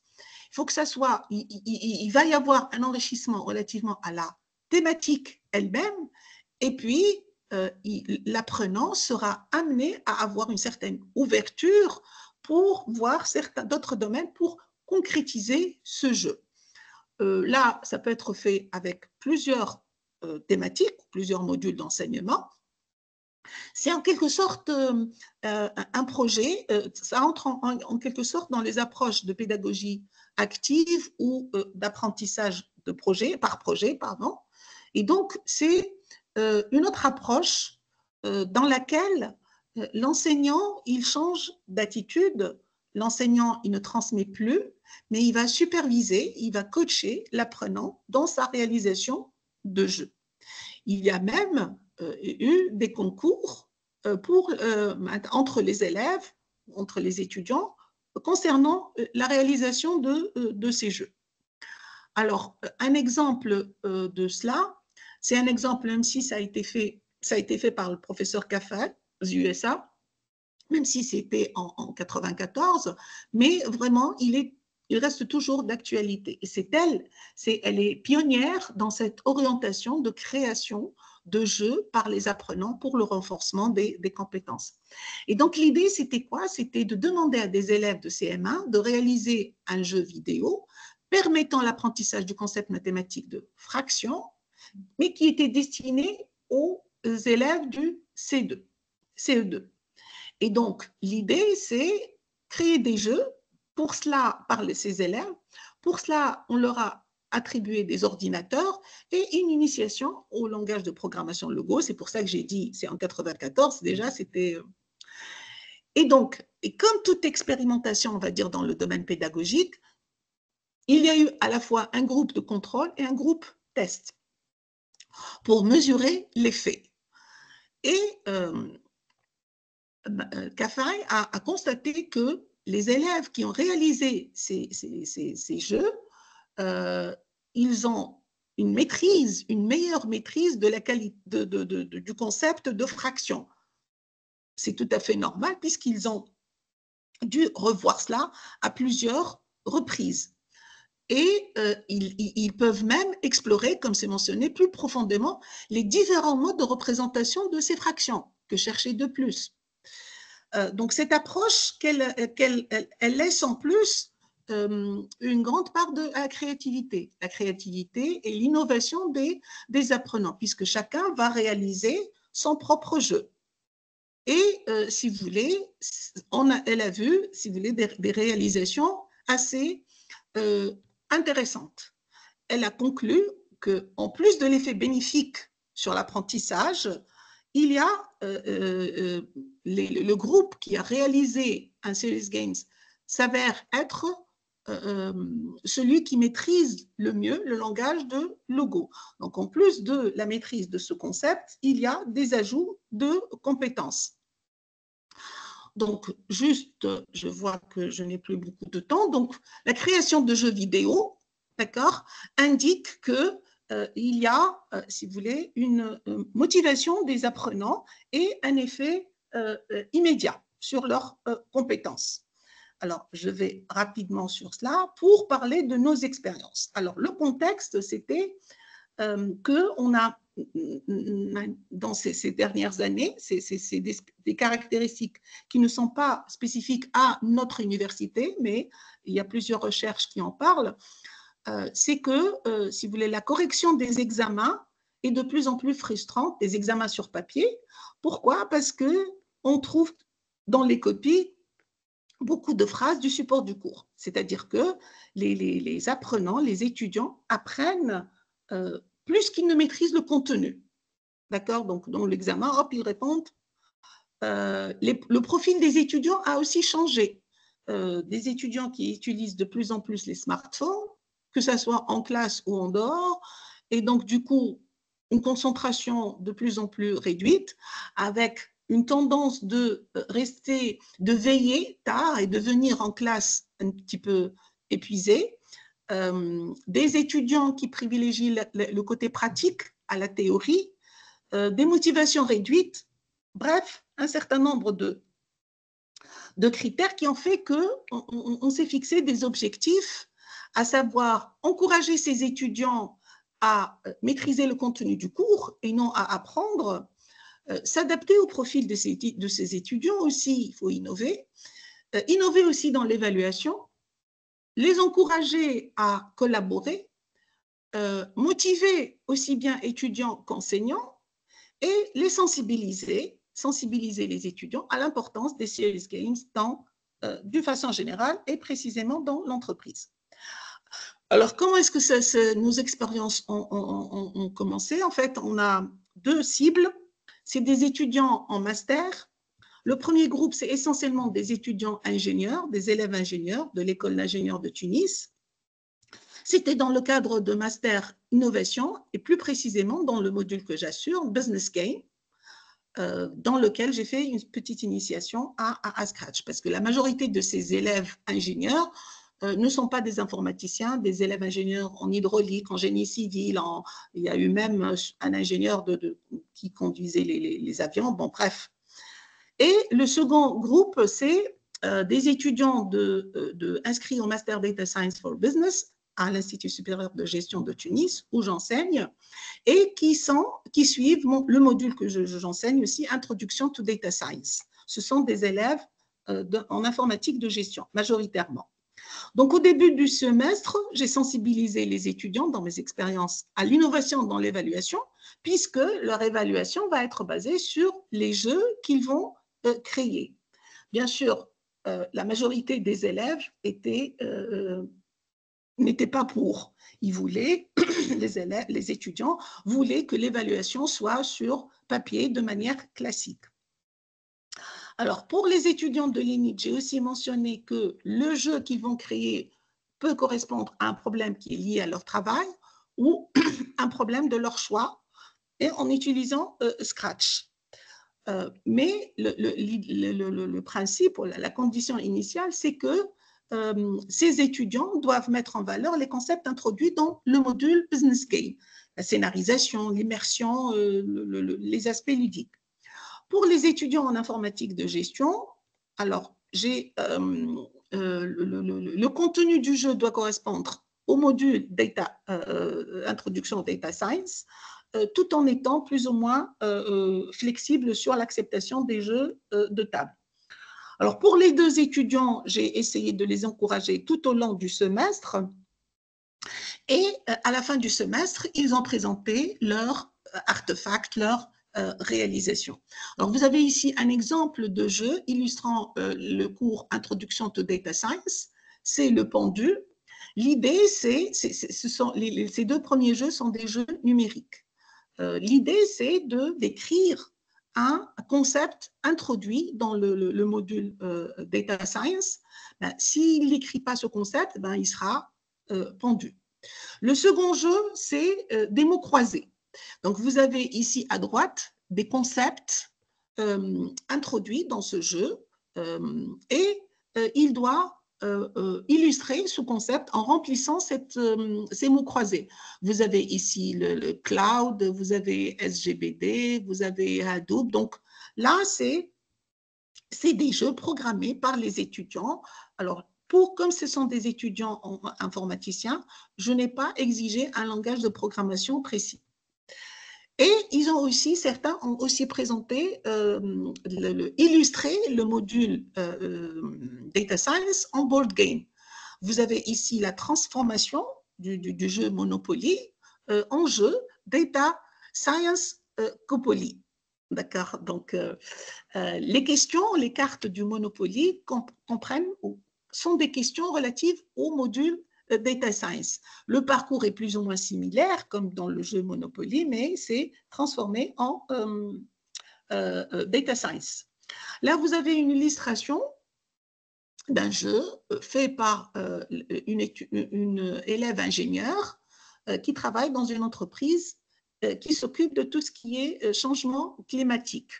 Il faut que ça soit, il, va y avoir un enrichissement relativement à la thématique elle-même, et puis euh, l'apprenant sera amené à avoir une certaine ouverture pour voir d'autres domaines pour concrétiser ce jeu. là, ça peut être fait avec plusieurs thématiques, plusieurs modules d'enseignement, c'est en quelque sorte euh, euh, un projet, euh, ça entre en, quelque sorte dans les approches de pédagogie active ou d'apprentissage de projet, par projet, pardon. Et donc, c'est une autre approche dans laquelle l'enseignant, il change d'attitude. L'enseignant, il ne transmet plus, mais il va superviser, il va coacher l'apprenant dans sa réalisation de jeu. Il y a même eu des concours euh, pour, euh, entre les élèves, entre les étudiants, concernant la réalisation de, de ces jeux. Alors, un exemple de cela, c'est un exemple, même si ça a été fait, ça a été fait par le professeur Kaffel aux USA, même si c'était en, en 94, mais vraiment, il est il reste toujours d'actualité. Et c'est elle, c'est, elle est pionnière dans cette orientation de création de jeux par les apprenants pour le renforcement des, compétences. Et donc l'idée, c'était quoi? C'était de demander à des élèves de CM1 de réaliser un jeu vidéo permettant l'apprentissage du concept mathématique de fraction, mais qui était destiné aux élèves du C2, CE2. Et donc l'idée, c'est créer des jeux pour cela par ces élèves. Pour cela, on leur a attribué des ordinateurs et une initiation au langage de programmation Logo. C'est pour ça que j'ai dit, c'est en 94 déjà, c'était... Euh. Et donc, et comme toute expérimentation, on va dire, dans le domaine pédagogique, il y a eu à la fois un groupe de contrôle et un groupe test pour mesurer l'effet. Et euh, euh a, constaté que les élèves qui ont réalisé ces, jeux, euh, ils ont une maîtrise, une meilleure maîtrise du concept de fraction. C'est tout à fait normal puisqu'ils ont dû revoir cela à plusieurs reprises. Et euh, ils, peuvent même explorer, comme c'est mentionné, plus profondément les différents modes de représentation de ces fractions que chercher de plus. Euh, donc cette approche, qu'elle elle, laisse en plus euh, une grande part de la créativité, la créativité et l'innovation des, apprenants, puisque chacun va réaliser son propre jeu. Et si vous voulez, elle a vu, si vous voulez, des, réalisations assez intéressantes. Elle a conclu qu'en plus de l'effet bénéfique sur l'apprentissage, il y a le groupe qui a réalisé un Serious Games s'avère être euh, euh, celui qui maîtrise le mieux le langage de logo. Donc, en plus de la maîtrise de ce concept, il y a des ajouts de compétences. Donc, juste, je vois que je n'ai plus beaucoup de temps. Donc, la création de jeux vidéo, d'accord, indique que euh, il y a, si vous voulez, une motivation des apprenants et un effet immédiat sur leurs compétences. Alors, je vais rapidement sur cela pour parler de nos expériences. Alors, le contexte, c'était euh, qu'on a, dans ces, dernières années, c'est des, caractéristiques qui ne sont pas spécifiques à notre université, mais il y a plusieurs recherches qui en parlent, euh, c'est que, euh, si vous voulez, la correction des examens est de plus en plus frustrante, des examens sur papier. Pourquoi? Parce que on trouve dans les copies beaucoup de phrases du support du cours. C'est-à-dire que les, apprenants, les étudiants apprennent euh, plus qu'ils ne maîtrisent le contenu. D'accord? Donc, dans l'examen, hop, ils répondent. Euh, le profil des étudiants a aussi changé. Euh, des étudiants qui utilisent de plus en plus les smartphones, que ce soit en classe ou en dehors, et donc du coup, une concentration de plus en plus réduite, avec une tendance de euh, rester, de veiller tard et de venir en classe un petit peu épuisé, euh, des étudiants qui privilégient le, côté pratique à la théorie, euh, des motivations réduites, bref, un certain nombre de, de critères qui ont fait qu'on on, s'est fixé des objectifs, à savoir encourager ces étudiants à maîtriser le contenu du cours et non à apprendre s'adapter au profil de ces, de ces, étudiants aussi, il faut innover. Euh, innover aussi dans l'évaluation, les encourager à collaborer, euh, motiver aussi bien étudiants qu'enseignants et les sensibiliser, sensibiliser les étudiants à l'importance des serious games dans, d'une façon générale et précisément dans l'entreprise. Alors, comment est-ce que nos expériences ont, commencé? En fait, on a deux cibles c'est des étudiants en master. Le premier groupe, c'est essentiellement des étudiants ingénieurs, des élèves ingénieurs de l'école d'ingénieurs de Tunis. C'était dans le cadre de master innovation et plus précisément dans le module que j'assure, Business Game, euh, dans lequel j'ai fait une petite initiation à, à, Scratch parce que la majorité de ces élèves ingénieurs ne sont pas des informaticiens, des élèves ingénieurs en hydraulique, en génie civil. il y a eu même un ingénieur qui conduisait les, avions. Bon, bref. Et le second groupe, c'est euh, des étudiants de, inscrits au Master Data Science for Business à l'Institut supérieur de gestion de Tunis, où j'enseigne, et qui, suivent le module que j'enseigne aussi, Introduction to Data Science. Ce sont des élèves euh, en informatique de gestion, majoritairement. Donc, au début du semestre, j'ai sensibilisé les étudiants dans mes expériences à l'innovation dans l'évaluation, puisque leur évaluation va être basée sur les jeux qu'ils vont euh, créer. Bien sûr, euh, la majorité des élèves euh, n'étaient pas pour. Ils voulaient, les, étudiants voulaient que l'évaluation soit sur papier de manière classique. Alors, pour les étudiants de l'INIT, j'ai aussi mentionné que le jeu qu'ils vont créer peut correspondre à un problème qui est lié à leur travail ou un problème de leur choix et en utilisant euh, Scratch. Euh, mais le, principe, la, condition initiale, c'est que euh, ces étudiants doivent mettre en valeur les concepts introduits dans le module Business Game, la scénarisation, l'immersion, les aspects ludiques. Pour les étudiants en informatique de gestion, alors j'ai euh, euh, le, contenu du jeu doit correspondre au module data, euh, introduction data science, tout en étant plus ou moins flexible sur l'acceptation des jeux de table. Alors pour les deux étudiants, j'ai essayé de les encourager tout au long du semestre. Et à la fin du semestre, ils ont présenté leur artefact, leur réalisation. Alors, vous avez ici un exemple de jeu illustrant le cours Introduction to Data Science. C'est le pendule. L'idée, c'est, ces deux premiers jeux sont des jeux numériques. L'idée, c'est de d'écrire un concept introduit dans le, module Data Science. Ben, S'il n'écrit pas ce concept, ben, il sera pendu. Le second jeu, c'est euh, des mots croisés. Donc, vous avez ici à droite des concepts euh, introduits dans ce jeu euh, et il doit illustrer ce concept en remplissant ces mots croisés. Vous avez ici le, cloud, vous avez SGBD, vous avez Hadoop. Donc là, c'est des jeux programmés par les étudiants. Alors, comme ce sont des étudiants informaticiens, je n'ai pas exigé un langage de programmation précis. Et ils ont aussi, certains ont aussi présenté, euh, illustré le module euh, euh, Data Science en board game. Vous avez ici la transformation du, jeu Monopoly en jeu Data Science Copoly. D'accord? Donc, les questions, les cartes du Monopoly comprennent ou sont des questions relatives au module Data Science. Le parcours est plus ou moins similaire, comme dans le jeu Monopoly, mais c'est transformé en euh, euh, Data Science. Là, vous avez une illustration d'un jeu fait par une, élève ingénieure qui travaille dans une entreprise qui s'occupe de tout ce qui est changement climatique.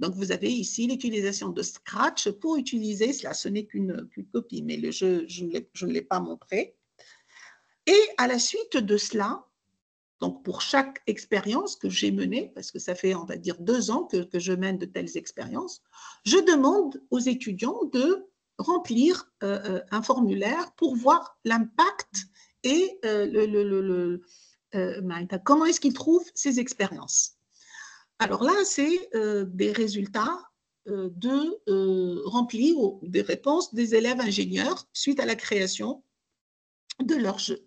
Donc, vous avez ici l'utilisation de Scratch pour utiliser cela. Ce n'est qu'une copie, mais le jeu, je ne l'ai pas montré. Et à la suite de cela, donc pour chaque expérience que j'ai menée, parce que ça fait, on va dire, deux ans que, je mène de telles expériences, je demande aux étudiants de remplir euh, euh, un formulaire pour voir l'impact et euh, le, comment est-ce qu'ils trouvent ces expériences? Alors là, c'est des résultats de remplis des réponses des élèves ingénieurs suite à la création de leur jeu.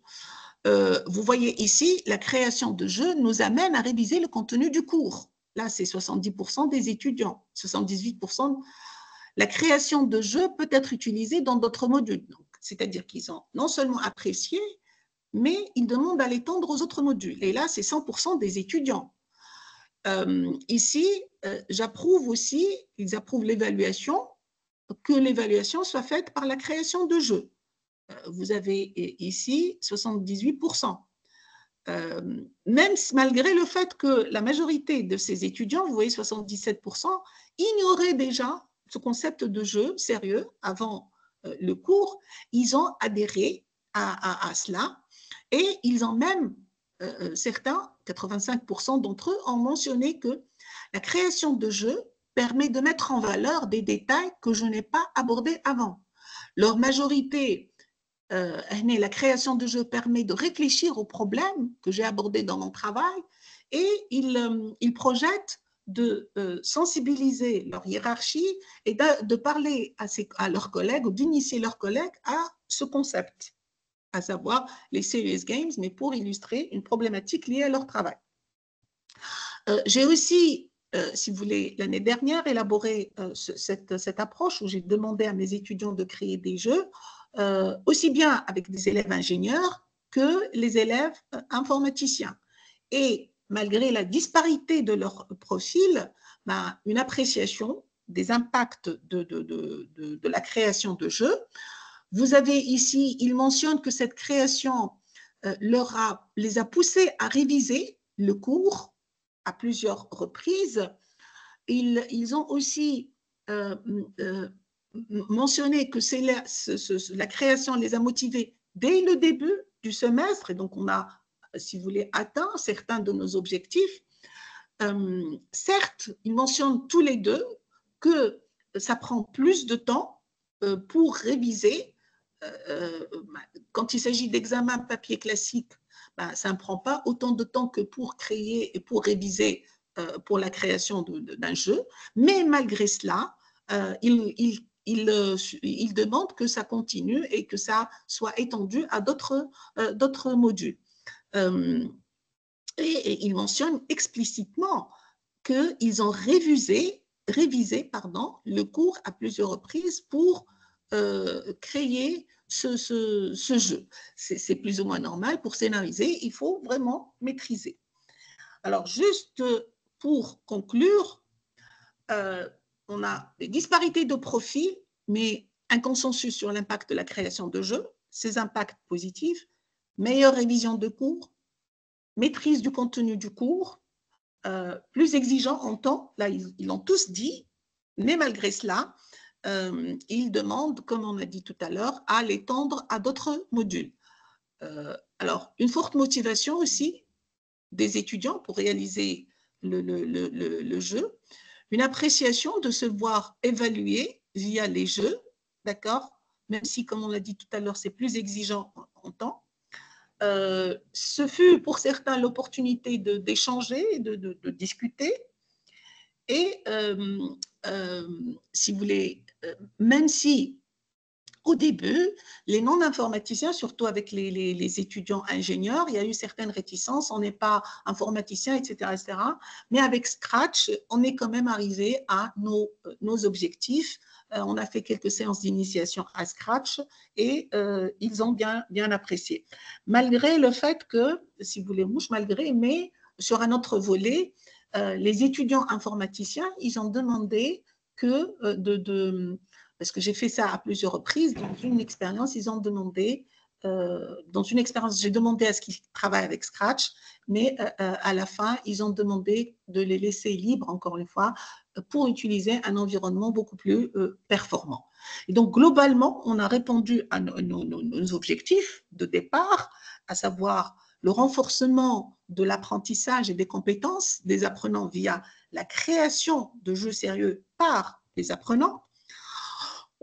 vous voyez ici, la création de jeux nous amène à réviser le contenu du cours. Là, c'est 70% des étudiants, 78%. La création de jeux peut être utilisée dans d'autres modules. C'est-à-dire qu'ils ont non seulement apprécié, mais ils demandent à l'étendre aux autres modules. Et là, c'est 100% des étudiants. Euh, ici, euh, j'approuve aussi, ils approuvent l'évaluation, que l'évaluation soit faite par la création de jeux. Euh, vous avez ici 78%. même malgré le fait que la majorité de ces étudiants, vous voyez 77%, ignoraient déjà ce concept de jeu sérieux avant le cours, ils ont adhéré à, à cela et ils ont même euh, euh, certains, 85% d'entre eux, ont mentionné que la création de jeux permet de mettre en valeur des détails que je n'ai pas abordés avant. Leur majorité, euh, la création de jeux permet de réfléchir aux problèmes que j'ai abordés dans mon travail et ils, projettent de sensibiliser leur hiérarchie et de, parler à, à leurs collègues ou d'initier leurs collègues à ce concept à savoir les serious games, mais pour illustrer une problématique liée à leur travail. Euh, j'ai aussi, euh, si vous voulez, l'année dernière élaboré euh, cette, cette, approche où j'ai demandé à mes étudiants de créer des jeux, aussi bien avec des élèves ingénieurs que les élèves informaticiens. Et malgré la disparité de leur profil, ben, une appréciation des impacts de, de, de, de la création de jeux vous avez ici, il mentionne que cette création euh, leur a, les a poussés à réviser le cours à plusieurs reprises. Ils, ils ont aussi euh, euh, mentionné que c'est la, création les a motivés dès le début du semestre, et donc on a, si vous voulez, atteint certains de nos objectifs. certes, ils mentionnent tous les deux que ça prend plus de temps pour réviser euh, quand il s'agit d'examen papier classique, bah, ça ne prend pas autant de temps que pour créer et pour réviser euh, pour la création d'un jeu. Mais malgré cela, euh, il, il, il, demande que ça continue et que ça soit étendu à d'autres modules. Et, il mentionne explicitement qu'ils ont révisé, révisé pardon, le cours à plusieurs reprises pour euh, créer ce, ce jeu. C'est plus ou moins normal. Pour scénariser, il faut vraiment maîtriser. Alors, juste pour conclure, euh, on a des disparités de profil, mais un consensus sur l'impact de la création de jeux, ses impacts positifs, meilleure révision de cours, maîtrise du contenu du cours, euh, plus exigeant en temps, là ils l'ont tous dit, mais malgré cela, euh, ils demandent, comme on a dit tout à l'heure, à l'étendre à d'autres modules. Euh, alors, une forte motivation aussi des étudiants pour réaliser le, jeu, une appréciation de se voir évaluer via les jeux, d'accord? Même si, comme on l'a dit tout à l'heure, c'est plus exigeant en, temps. Euh, ce fut pour certains l'opportunité d'échanger, de, discuter. Et euh, euh, si vous voulez, même si au début, les non-informaticiens, surtout avec les, étudiants ingénieurs, il y a eu certaines réticences, on n'est pas informaticien, etc., etc. Mais avec Scratch, on est quand même arrivé à nos, nos objectifs. Euh, on a fait quelques séances d'initiation à Scratch et euh, ils ont bien, apprécié. Malgré le fait que, si vous voulez, mouche malgré, mais sur un autre volet, euh, les étudiants informaticiens, ils ont demandé que de parce que j'ai fait ça à plusieurs reprises. Dans une expérience, ils ont demandé, euh, dans une expérience, j'ai demandé à ce qu'ils travaillent avec Scratch, mais euh, euh, à la fin, ils ont demandé de les laisser libres, encore une fois, pour utiliser un environnement beaucoup plus performant. Et donc, globalement, on a répondu à nos, objectifs de départ, à savoir le renforcement de l'apprentissage et des compétences des apprenants via la création de jeux sérieux par les apprenants,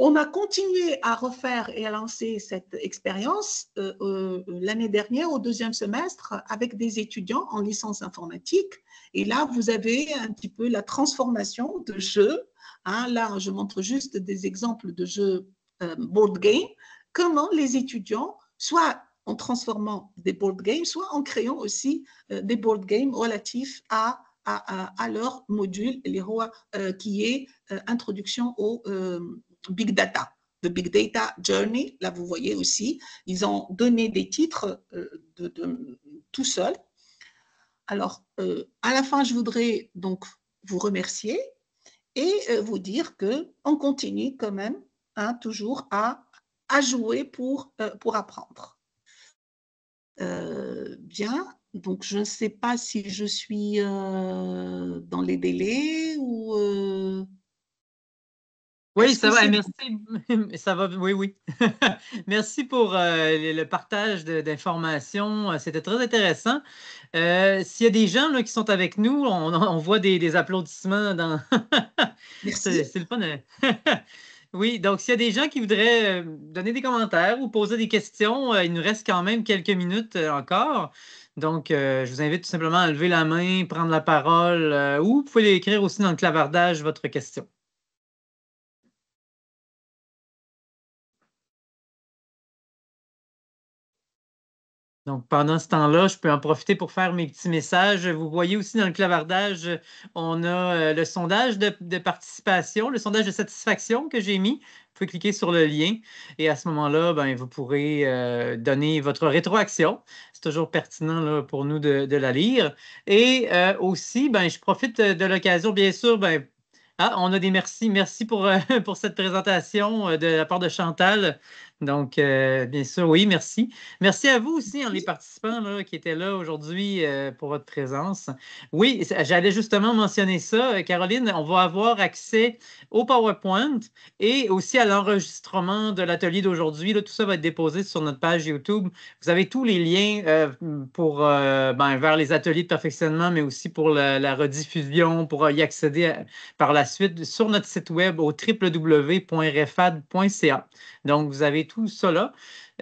on a continué à refaire et à lancer cette expérience euh, euh, l'année dernière au deuxième semestre avec des étudiants en licence informatique. Et là, vous avez un petit peu la transformation de jeux. Hein. là, je montre juste des exemples de jeux euh, board game. Comment les étudiants, soit en transformant des board games, soit en créant aussi des board games relatifs à leur module, les rois, qui est introduction au, Big Data, The Big Data Journey. Là, vous voyez aussi, ils ont donné des titres euh, de, tout seul. Alors, euh, à la fin, je voudrais donc vous remercier et euh, vous dire que on continue quand même hein, toujours à, à, jouer pour, pour apprendre. bien, donc je ne sais pas si je suis dans les délais ou oui, ça va. Merci. Ça va. Oui, oui. merci pour euh, le partage d'informations. C'était très intéressant. Euh, s'il y a des gens là, qui sont avec nous, on, voit des, applaudissements dans. C'est le fun. Hein? oui, donc s'il y a des gens qui voudraient euh, donner des commentaires ou poser des questions, il nous reste quand même quelques minutes encore. Donc, je vous invite tout simplement à lever la main, prendre la parole ou vous pouvez écrire aussi dans le clavardage votre question. Donc, pendant ce temps-là, je peux en profiter pour faire mes petits messages. Vous voyez aussi dans le clavardage, on a euh, le sondage de, participation, le sondage de satisfaction que j'ai mis. Vous pouvez cliquer sur le lien et à ce moment-là, ben, vous pourrez euh, donner votre rétroaction. C'est toujours pertinent pour nous de, la lire. Et euh, aussi, ben, je profite de l'occasion, bien sûr, ben, ah, on a des merci. Merci pour, pour cette présentation de la part de Chantal. Donc, euh, bien sûr, oui, merci. Merci à vous aussi, hein, les participants qui étaient là aujourd'hui euh, pour votre présence. Oui, j'allais justement mentionner ça. Euh, Caroline, on va avoir accès au PowerPoint et aussi à l'enregistrement de l'atelier d'aujourd'hui. Tout ça va être déposé sur notre page YouTube. Vous avez tous les liens pour, ben, vers les ateliers de perfectionnement, mais aussi pour la, rediffusion, pour y accéder par la suite sur notre site web au www.refad.ca. Donc, vous avez tout ça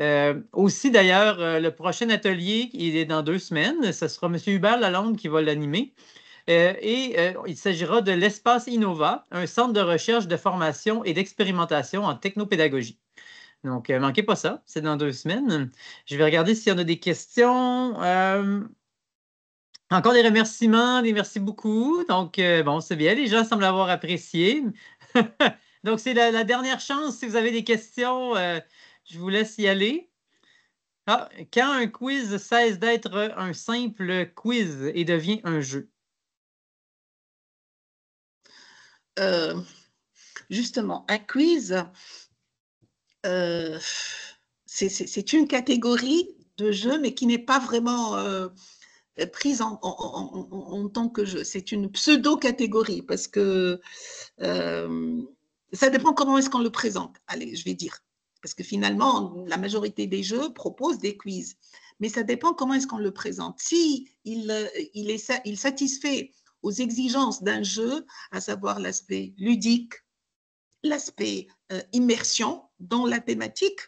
euh, aussi, d'ailleurs, euh, le prochain atelier, il est dans deux semaines. Ce sera M. Hubert Lalonde qui va l'animer. Euh, et il s'agira de l'Espace Innova, un centre de recherche, de formation et d'expérimentation en technopédagogie. Donc, ne manquez pas ça, c'est dans deux semaines. Je vais regarder s'il y en a des questions. Encore des remerciements, des merci beaucoup. Donc, bon, c'est bien, les gens semblent avoir apprécié. Donc, c'est la, dernière chance. Si vous avez des questions, euh, je vous laisse y aller. Ah, quand un quiz cesse d'être un simple quiz et devient un jeu? Euh, justement, un quiz, c'est une catégorie de jeu, mais qui n'est pas vraiment prise en, tant que jeu. C'est une pseudo-catégorie parce que euh, ça dépend comment est-ce qu'on le présente. Allez, je vais dire. Parce que finalement, la majorité des jeux proposent des quiz. Mais ça dépend comment est-ce qu'on le présente. Si il, il, est, satisfait aux exigences d'un jeu, à savoir l'aspect ludique, l'aspect euh, immersion dans la thématique,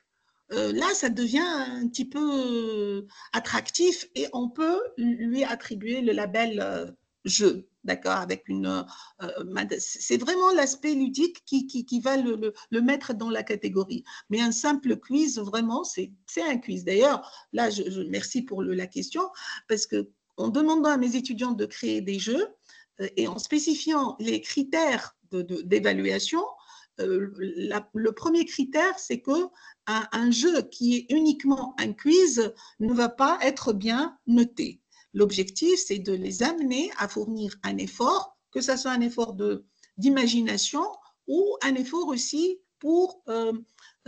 euh, là, ça devient un petit peu euh, attractif et on peut lui attribuer le label euh, jeu, d'accord, avec une. c'est vraiment l'aspect ludique qui, qui, va le, mettre dans la catégorie. Mais un simple quiz, vraiment, c'est un quiz. D'ailleurs, là, je, merci pour la question parce que en demandant à mes étudiants de créer des jeux et en spécifiant les critères d'évaluation, le premier critère, c'est que un, jeu qui est uniquement un quiz ne va pas être bien noté. L'objectif, c'est de les amener à fournir un effort, que ce soit un effort d'imagination ou un effort aussi pour euh,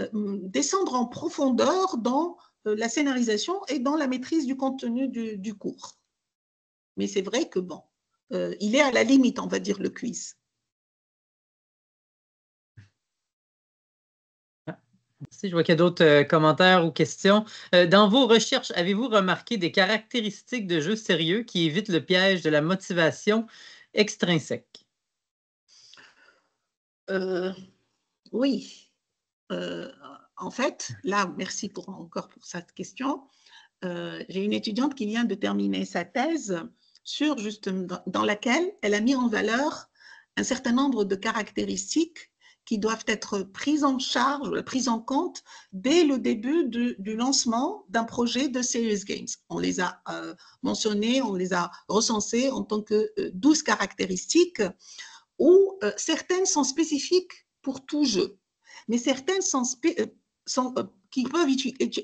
euh, descendre en profondeur dans euh, la scénarisation et dans la maîtrise du contenu du, cours. Mais c'est vrai que bon, il est à la limite, on va dire, le quiz. Je vois qu'il y a d'autres euh, commentaires ou questions. Euh, dans vos recherches, avez-vous remarqué des caractéristiques de jeux sérieux qui évitent le piège de la motivation extrinsèque? Euh, oui. en fait, là, merci encore pour cette question. J'ai une étudiante qui vient de terminer sa thèse sur justement dans laquelle elle a mis en valeur un certain nombre de caractéristiques qui doivent être prises en charge, prises en compte dès le début du, lancement d'un projet de Serious Games. On les a euh, mentionnés, on les a recensés en tant que 12 euh, caractéristiques où euh, certaines sont spécifiques pour tout jeu, mais certaines sont, qui peuvent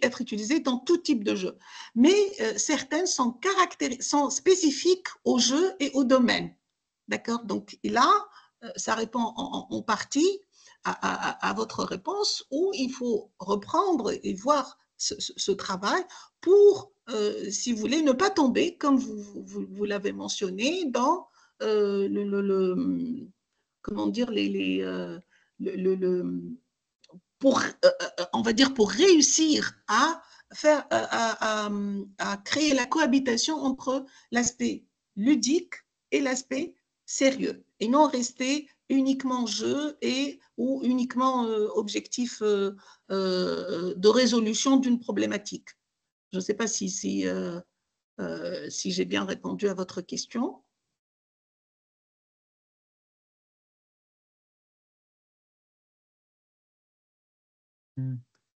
être utilisées dans tout type de jeu. Mais certaines sont, sont spécifiques au jeu et au domaine. D'accord? Donc là, ça répond en partie à, votre réponse où il faut reprendre et voir ce, travail pour, euh, si vous voulez, ne pas tomber, comme vous, vous, l'avez mentionné, dans euh, le, comment dire, les, euh, le, pour, on va dire, pour réussir à faire, à créer la cohabitation entre l'aspect ludique et l'aspect sérieux, et non rester uniquement jeu et ou uniquement euh, objectif euh, euh, de résolution d'une problématique. Je ne sais pas si, si, j'ai bien répondu à votre question.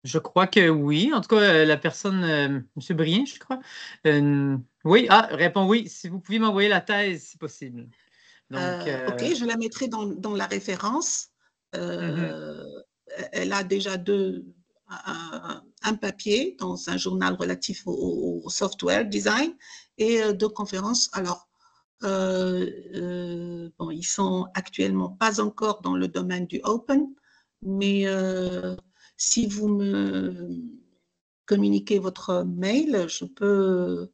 Je crois que oui. En tout cas, la personne, M. Brien, je crois. oui, ah, répond oui. Si vous pouviez m'envoyer la thèse, si possible. Euh, ok, euh, je la mettrai dans, dans la référence. Euh, mm-hmm. Elle a déjà deux, un, papier dans un journal relatif au, software design et deux conférences. Alors, bon, ils sont actuellement pas encore dans le domaine du open, mais si vous me communiquez votre mail, je peux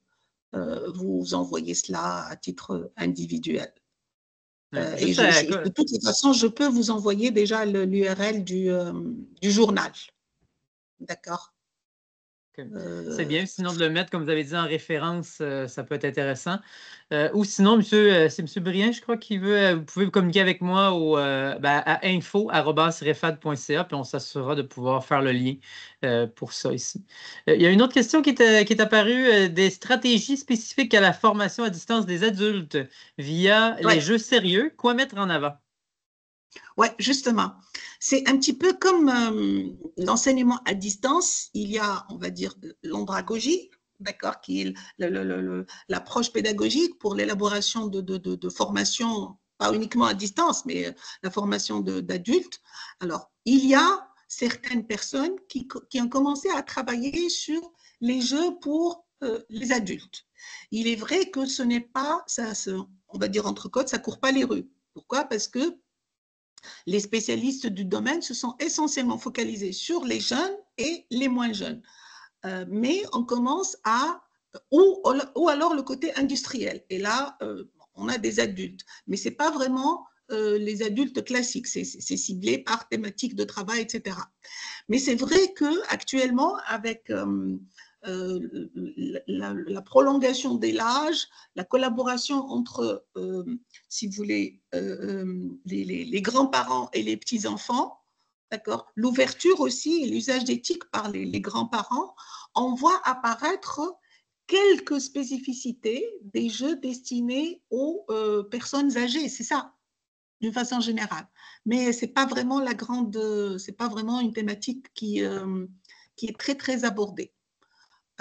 vous envoyer cela à titre individuel. Euh, et de toute façon, je peux vous envoyer déjà l'URL du, euh, du journal. D'accord? C'est bien. Sinon, de le mettre, comme vous avez dit, en référence, euh, ça peut être intéressant. Euh, ou sinon, monsieur, euh, c'est M. Brien, je crois, qui veut. vous pouvez communiquer avec moi au, ben, à info.refad.ca, puis on s'assurera de pouvoir faire le lien pour ça ici. il y a une autre question qui est, qui est apparue des stratégies spécifiques à la formation à distance des adultes via les jeux sérieux. Quoi mettre en avant? Oui, justement. C'est un petit peu comme euh, l'enseignement à distance. Il y a, on va dire, l'andragogie, d'accord, qui est l'approche pédagogique pour l'élaboration de, de, de, de formations, pas uniquement à distance, mais la formation d'adultes. Alors, il y a certaines personnes qui, qui, ont commencé à travailler sur les jeux pour euh, les adultes. Il est vrai que ce n'est pas, ça, on va dire entre côtes, ça court pas les rues. Pourquoi? Parce que les spécialistes du domaine se sont essentiellement focalisés sur les jeunes et les moins jeunes. Euh, mais on commence à, ou, alors le côté industriel. Et là, euh, on a des adultes, mais ce n'est pas vraiment euh, les adultes classiques, c'est ciblé par thématique de travail, etc. Mais c'est vrai qu'actuellement, avec euh, la, prolongation de l'âge, la collaboration entre, euh, si vous voulez, euh, les, grands-parents et les petits-enfants, L'ouverture aussi et l'usage d'éthique par les, grands-parents, on voit apparaître quelques spécificités des jeux destinés aux personnes âgées, c'est ça, d'une façon générale. Mais c'est pas vraiment la grande, c'est pas vraiment une thématique qui, qui est très très abordée.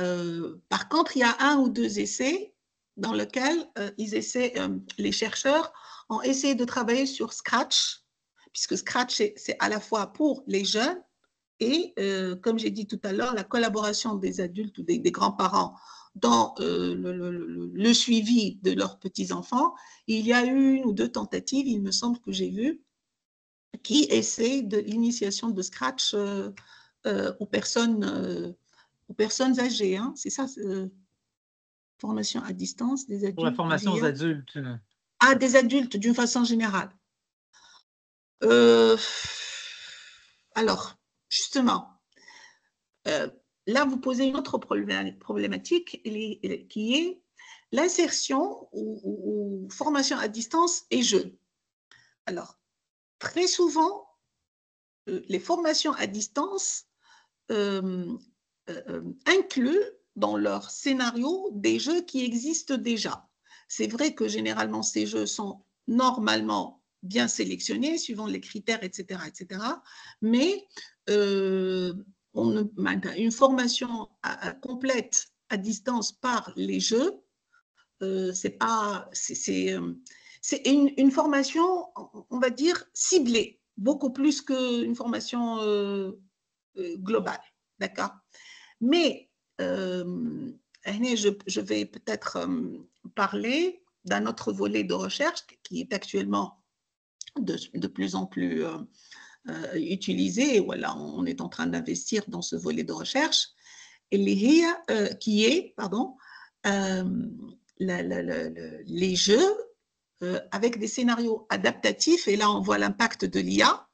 Euh, par contre, il y a un ou deux essais dans lesquels euh, euh, les chercheurs ont essayé de travailler sur Scratch, puisque Scratch, c'est à la fois pour les jeunes et, comme j'ai dit tout à l'heure, la collaboration des adultes ou des, grands-parents dans le, suivi de leurs petits-enfants. Il y a eu une ou deux tentatives, il me semble que j'ai vu, qui essaient de l'initiation de Scratch aux personnes aux personnes âgées. Hein, c'est ça, euh, formation à distance des adultes. Pour la formation aux adultes. Ah, des adultes d'une façon générale. Euh, alors, justement, euh, là, vous posez une autre problématique qui est l'insertion ou, formation à distance et jeu. Alors, très souvent, les formations à distance euh, euh, incluent dans leur scénario des jeux qui existent déjà. C'est vrai que généralement, ces jeux sont normalement bien sélectionnés, suivant les critères, etc., etc. Mais euh, on, une formation complète à distance par les jeux, c'est pas, c'est une, formation, on va dire, ciblée, beaucoup plus qu'une formation globale. D'accord? Mais euh, je, vais peut-être euh, parler d'un autre volet de recherche qui est actuellement de, plus en plus euh, utilisé. Voilà, on est en train d'investir dans ce volet de recherche. Qui est, pardon, les jeux avec des scénarios adaptatifs. Et là, on voit l'impact de l'IA.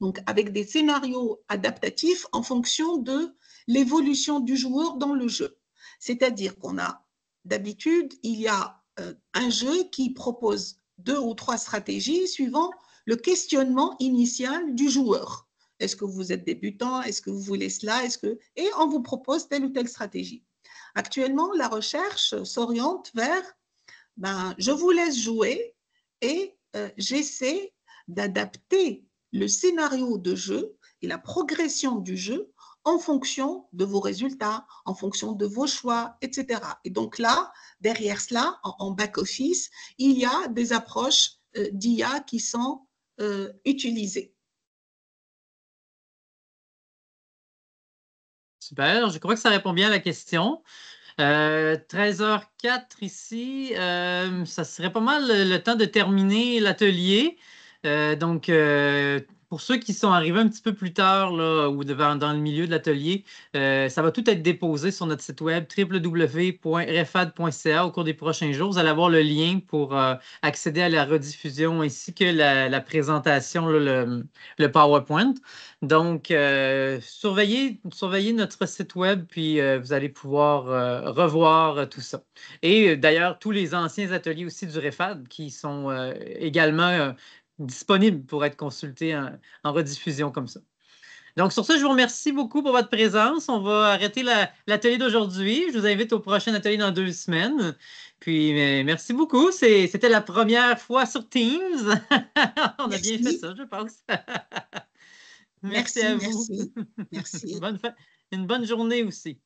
Donc, avec des scénarios adaptatifs en fonction de l'évolution du joueur dans le jeu. C'est-à-dire qu'on a, d'habitude, il y a euh, un jeu qui propose deux ou trois stratégies suivant le questionnement initial du joueur. Est-ce que vous êtes débutant? Est-ce que vous voulez cela? Est-ce que et on vous propose telle ou telle stratégie. Actuellement, la recherche s'oriente vers ben, je vous laisse jouer et euh, j'essaie d'adapter le scénario de jeu et la progression du jeu en fonction de vos résultats, en fonction de vos choix, etc. Et donc là, derrière cela, en, back-office, il y a des approches euh, d'IA qui sont euh, utilisées. Super, je crois que ça répond bien à la question. 13h04 euh, ici, ça serait pas mal le, temps de terminer l'atelier. donc, pour ceux qui sont arrivés un petit peu plus tard là, ou dans le milieu de l'atelier, euh, ça va tout être déposé sur notre site web www.refad.ca au cours des prochains jours. Vous allez avoir le lien pour euh, accéder à la rediffusion ainsi que la, présentation, le, PowerPoint. Donc, euh, surveillez, surveillez, notre site web, puis vous allez pouvoir revoir tout ça. Et d'ailleurs, tous les anciens ateliers aussi du REFAD qui sont également disponible pour être consulté en, rediffusion comme ça. Donc, sur ce, je vous remercie beaucoup pour votre présence. On va arrêter l'atelier d'aujourd'hui. Je vous invite au prochain atelier dans deux semaines. Puis, merci beaucoup. C'était la première fois sur Teams. On a bien fait ça, je pense. merci, à vous. Merci. une bonne journée aussi.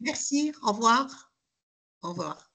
Merci, au revoir. Au revoir.